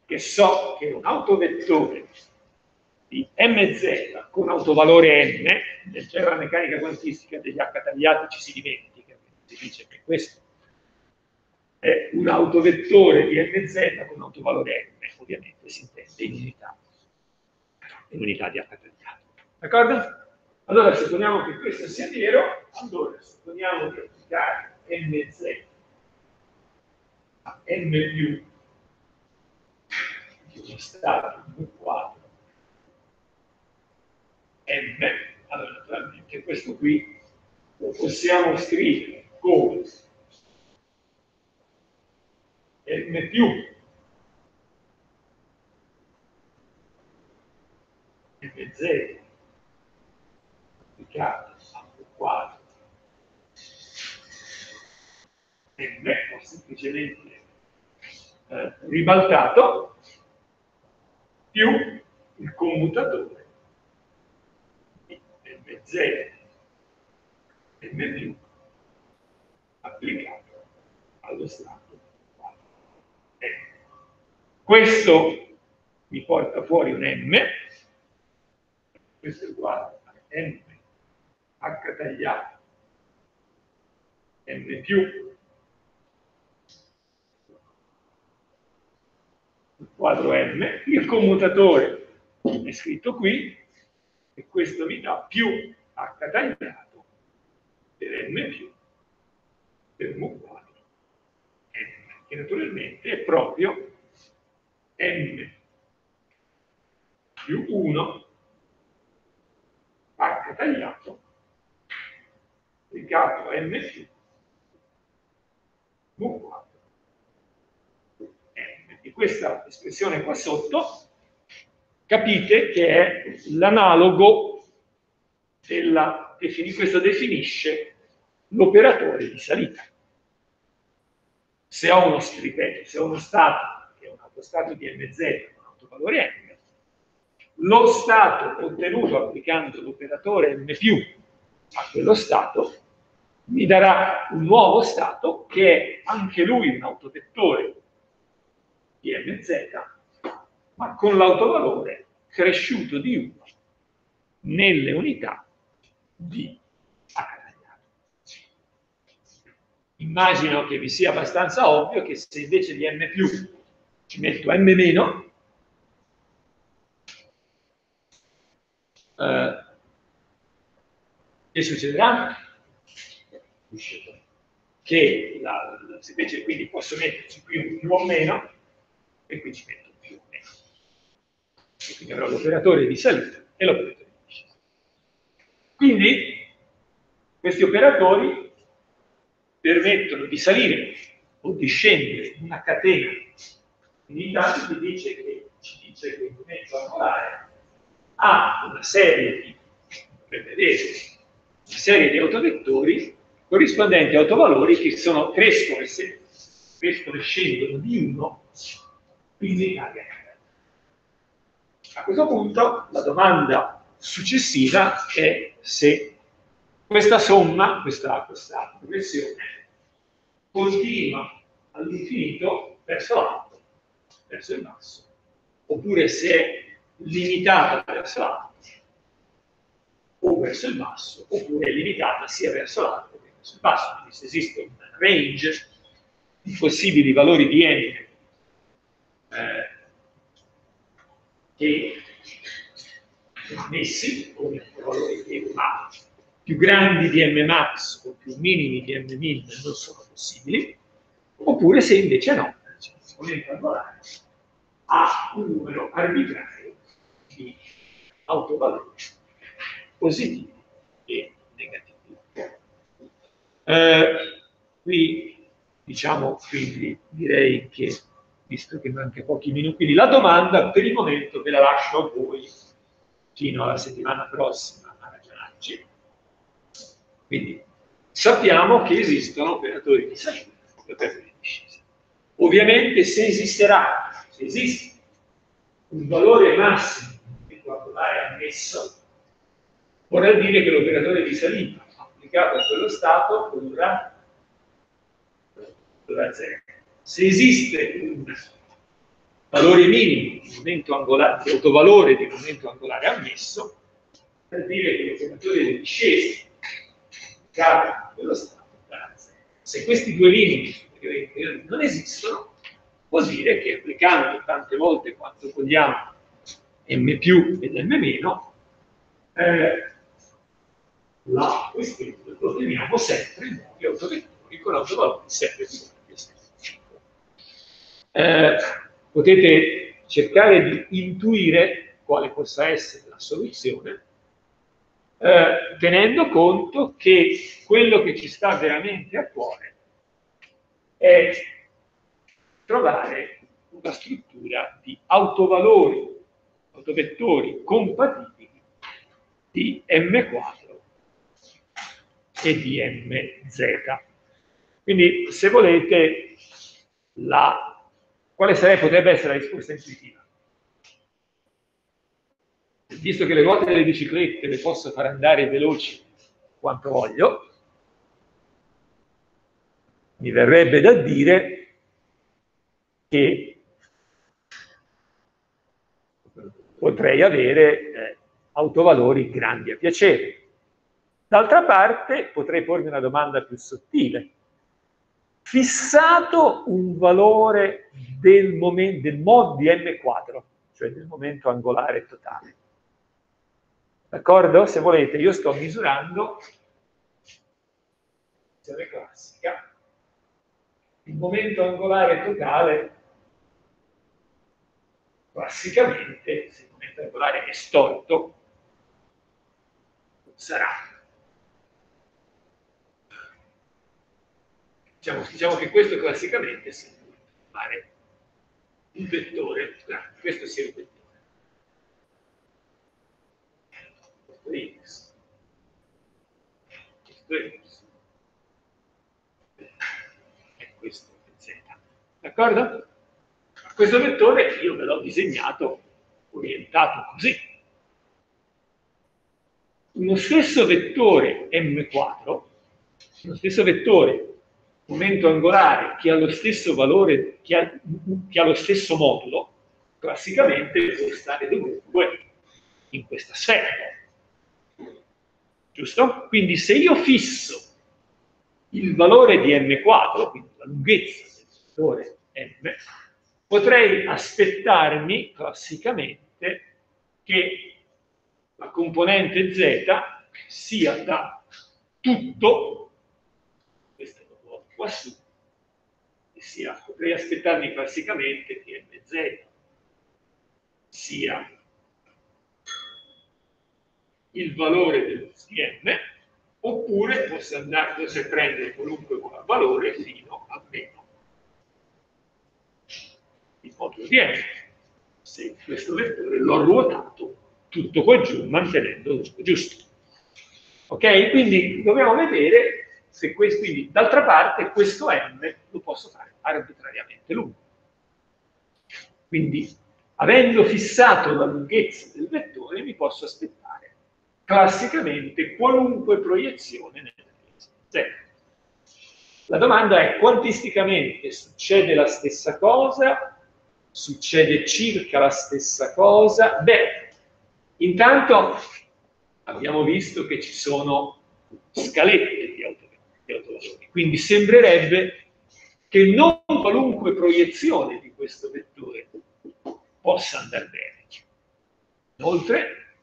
che so che un autovettore di mz con autovalore n, nel della meccanica quantistica degli h tagliati ci si dimentica, si dice che questo è un autovettore di mz con autovalore n, ovviamente si intende in unità, in unità di h tagliato. D'accordo? Allora, supponiamo che questo sia vero, allora supponiamo di applicare mz a m più di uno stato v4 m, allora naturalmente questo qui lo possiamo scrivere come m più. Mz applicato a v4 m ho semplicemente eh, ribaltato più il commutatore. Di M0 M più applicato allo stato. 4. Questo mi porta fuori un M, questo è uguale a M H tagliato M più. Quadro M, il commutatore è scritto qui e questo mi dà più H tagliato per M più per mu quadro. M, che naturalmente è proprio M più 1 H tagliato legato a M più mu quadro di questa espressione qua sotto, capite che è l'analogo della, questo definisce l'operatore di salita. Se ho uno, ripeto, se ho uno stato autostato di mz con autovalore m, lo stato ottenuto applicando l'operatore m più a quello stato mi darà un nuovo stato che è anche lui un autovettore di mz, ma con l'autovalore cresciuto di 1 nelle unità di tagliato. Immagino che vi sia abbastanza ovvio che se invece di m più ci metto m meno, eh, che succederà? Che la, se invece quindi posso metterci qui un più o meno, e qui ci metto più o meno. E quindi avrò l'operatore di salita e l'operatore di discesa. Quindi questi operatori permettono di salire o di scendere una catena. Quindi intanto ci dice che, ci dice che il momento angolare ha una serie di, per vedere, una serie di autovettori corrispondenti a autovalori che sono, crescono e, crescono e scendono di 1 quindi a questo punto la domanda successiva è se questa somma, questa, questa progressione, continua all'infinito verso l'alto, verso il basso, oppure se è limitata verso l'alto o verso il basso, oppure è limitata sia verso l'alto che verso il basso. Quindi se esiste un range di possibili valori di n eh, che messi come valori di M max più grandi di M max o più minimi di M min non sono possibili, oppure se invece no, l'esponente angolare ha un numero arbitrario di autovalori positivi e negativi. Eh, qui diciamo quindi direi che visto che manca pochi minuti. La domanda per il momento ve la lascio a voi fino alla settimana prossima a ragionarci. Quindi sappiamo che esistono operatori di salita e operatori. Ovviamente se esisterà, se esiste un valore massimo di calcolare ammesso, vorrà dire che l'operatore di salita applicato a quello stato produrrà, produrrà 0. Se esiste un valore minimo di momento angolare, di autovalore di momento angolare ammesso, per dire che l'operatore di discesa applicato a quello stato darà 0. Se questi due limiti non esistono, vuol dire che applicando tante volte quanto vogliamo m più ed m meno, eh, la questione lo otteniamo sempre in nuovi autovettori con autovalori sempre più. Eh, potete cercare di intuire quale possa essere la soluzione, eh, tenendo conto che quello che ci sta veramente a cuore è trovare una struttura di autovalori, autovettori compatibili di M4 e di MZ. Quindi, se volete, la, quale sarebbe, potrebbe essere la risposta intuitiva? Visto che le ruote delle biciclette le posso far andare veloci quanto voglio, mi verrebbe da dire che potrei avere eh, autovalori grandi a piacere. D'altra parte potrei pormi una domanda più sottile. Fissato un valore del, momento, del mod di M4, cioè del momento angolare totale. D'accordo? Se volete, io sto misurando, classica, il momento angolare totale classicamente, se il momento angolare è storto, sarà. Diciamo, diciamo che questo classicamente si può fare un vettore, questo sia il vettore. Questo è x. Questo è y. E questo è z. D'accordo? Questo vettore io ve l'ho disegnato orientato così. Uno stesso vettore M4, uno stesso vettore momento angolare che ha lo stesso valore, che ha, che ha lo stesso modulo, classicamente può stare dovunque in questa sfera. Giusto? Quindi se io fisso il valore di M4, quindi la lunghezza del vettore M, potrei aspettarmi classicamente che la componente z sia da tutto, questo lo vuoto qua su, sia, potrei aspettarmi classicamente che mz sia il valore dello CM, oppure posso andare, posso prendere qualunque valore fino a meno il modulo di M. Se questo vettore l'ho ruotato tutto qua giù mantenendo lo giusto. Ok? Quindi dobbiamo vedere se questo, quindi d'altra parte questo M lo posso fare arbitrariamente lungo. Quindi avendo fissato la lunghezza del vettore mi posso aspettare classicamente qualunque proiezione nella direzione Z. La domanda è quantisticamente succede la stessa cosa succede circa la stessa cosa? Beh, intanto abbiamo visto che ci sono scalette di, auto, quindi sembrerebbe che non qualunque proiezione di questo vettore possa andare bene. Inoltre,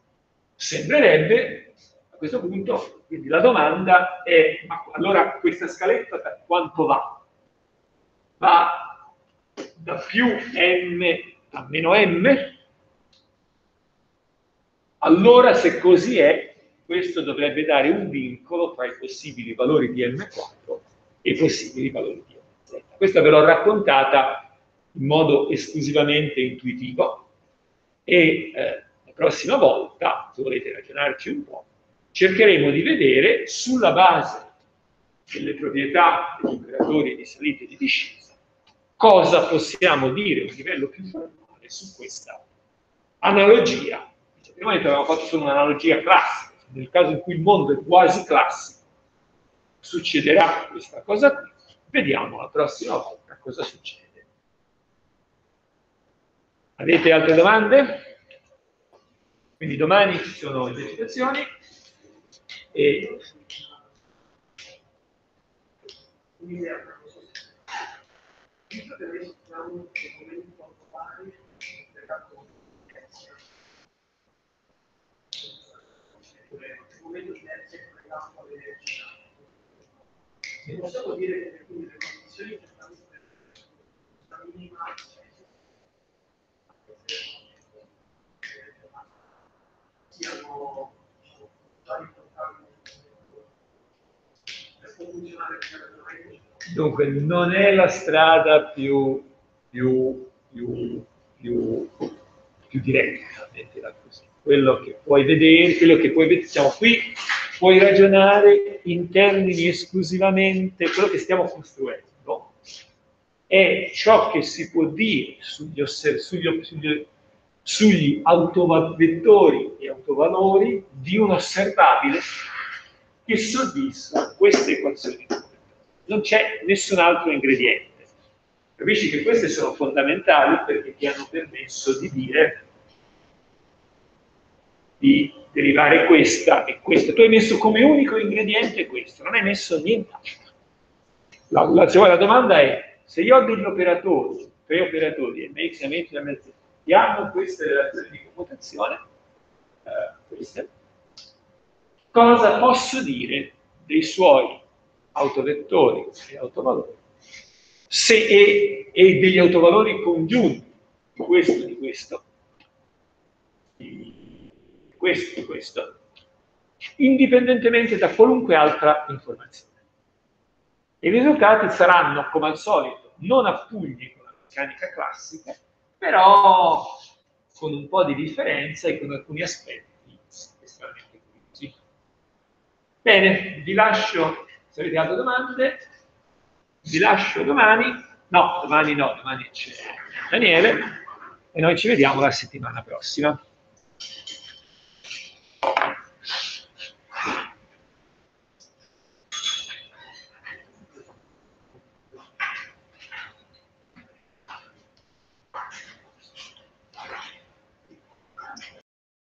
sembrerebbe, a questo punto, quindi la domanda è, ma allora questa scaletta quanto va? Va da più m a meno m, allora se così è, questo dovrebbe dare un vincolo tra i possibili valori di M4 e i possibili valori di MZ. Questa ve l'ho raccontata in modo esclusivamente intuitivo e eh, la prossima volta, se volete ragionarci un po', cercheremo di vedere sulla base delle proprietà degli operatori di salita e di discesa cosa possiamo dire a livello più formale su questa Analogia. Prima avevamo fatto solo un'analogia classica. Nel caso in cui il mondo è quasi classico, succederà questa cosa qui. Vediamo la prossima volta cosa succede. Avete altre domande? Quindi domani ci sono esercitazioni e Possiamo dire che le condizioni che stanno la minima siano già importanti per funzionare Dunque, non è la strada più, più, più, più, più diretta, mettila così. Quello che puoi vedere, quello che puoi vedere, siamo qui, puoi ragionare in termini esclusivamente, quello che stiamo costruendo è ciò che si può dire sugli, sugli, sugli, sugli autovettori e autovalori di un osservabile che soddisfa queste equazioni. Non c'è nessun altro ingrediente. Capisci che queste sono fondamentali perché ti hanno permesso di dire di derivare questa e questa. Tu hai messo come unico ingrediente questo, non hai messo nient'altro. La, la, cioè, la domanda è se io ho degli operatori, tre operatori, make, make, mezzo, che hanno queste relazioni di commutazione, eh, queste, cosa posso dire dei suoi autovettori e autovalori se, e, e degli autovalori congiunti di questo di questo, di questo e questo, indipendentemente da qualunque altra informazione. I risultati saranno, come al solito, non a pugni con la meccanica classica, però con un po' di differenza e con alcuni aspetti estremamente curiosi. Bene, vi lascio, se avete altre domande, vi lascio domani, no, domani no, domani c'è Daniele, e noi ci vediamo la settimana prossima.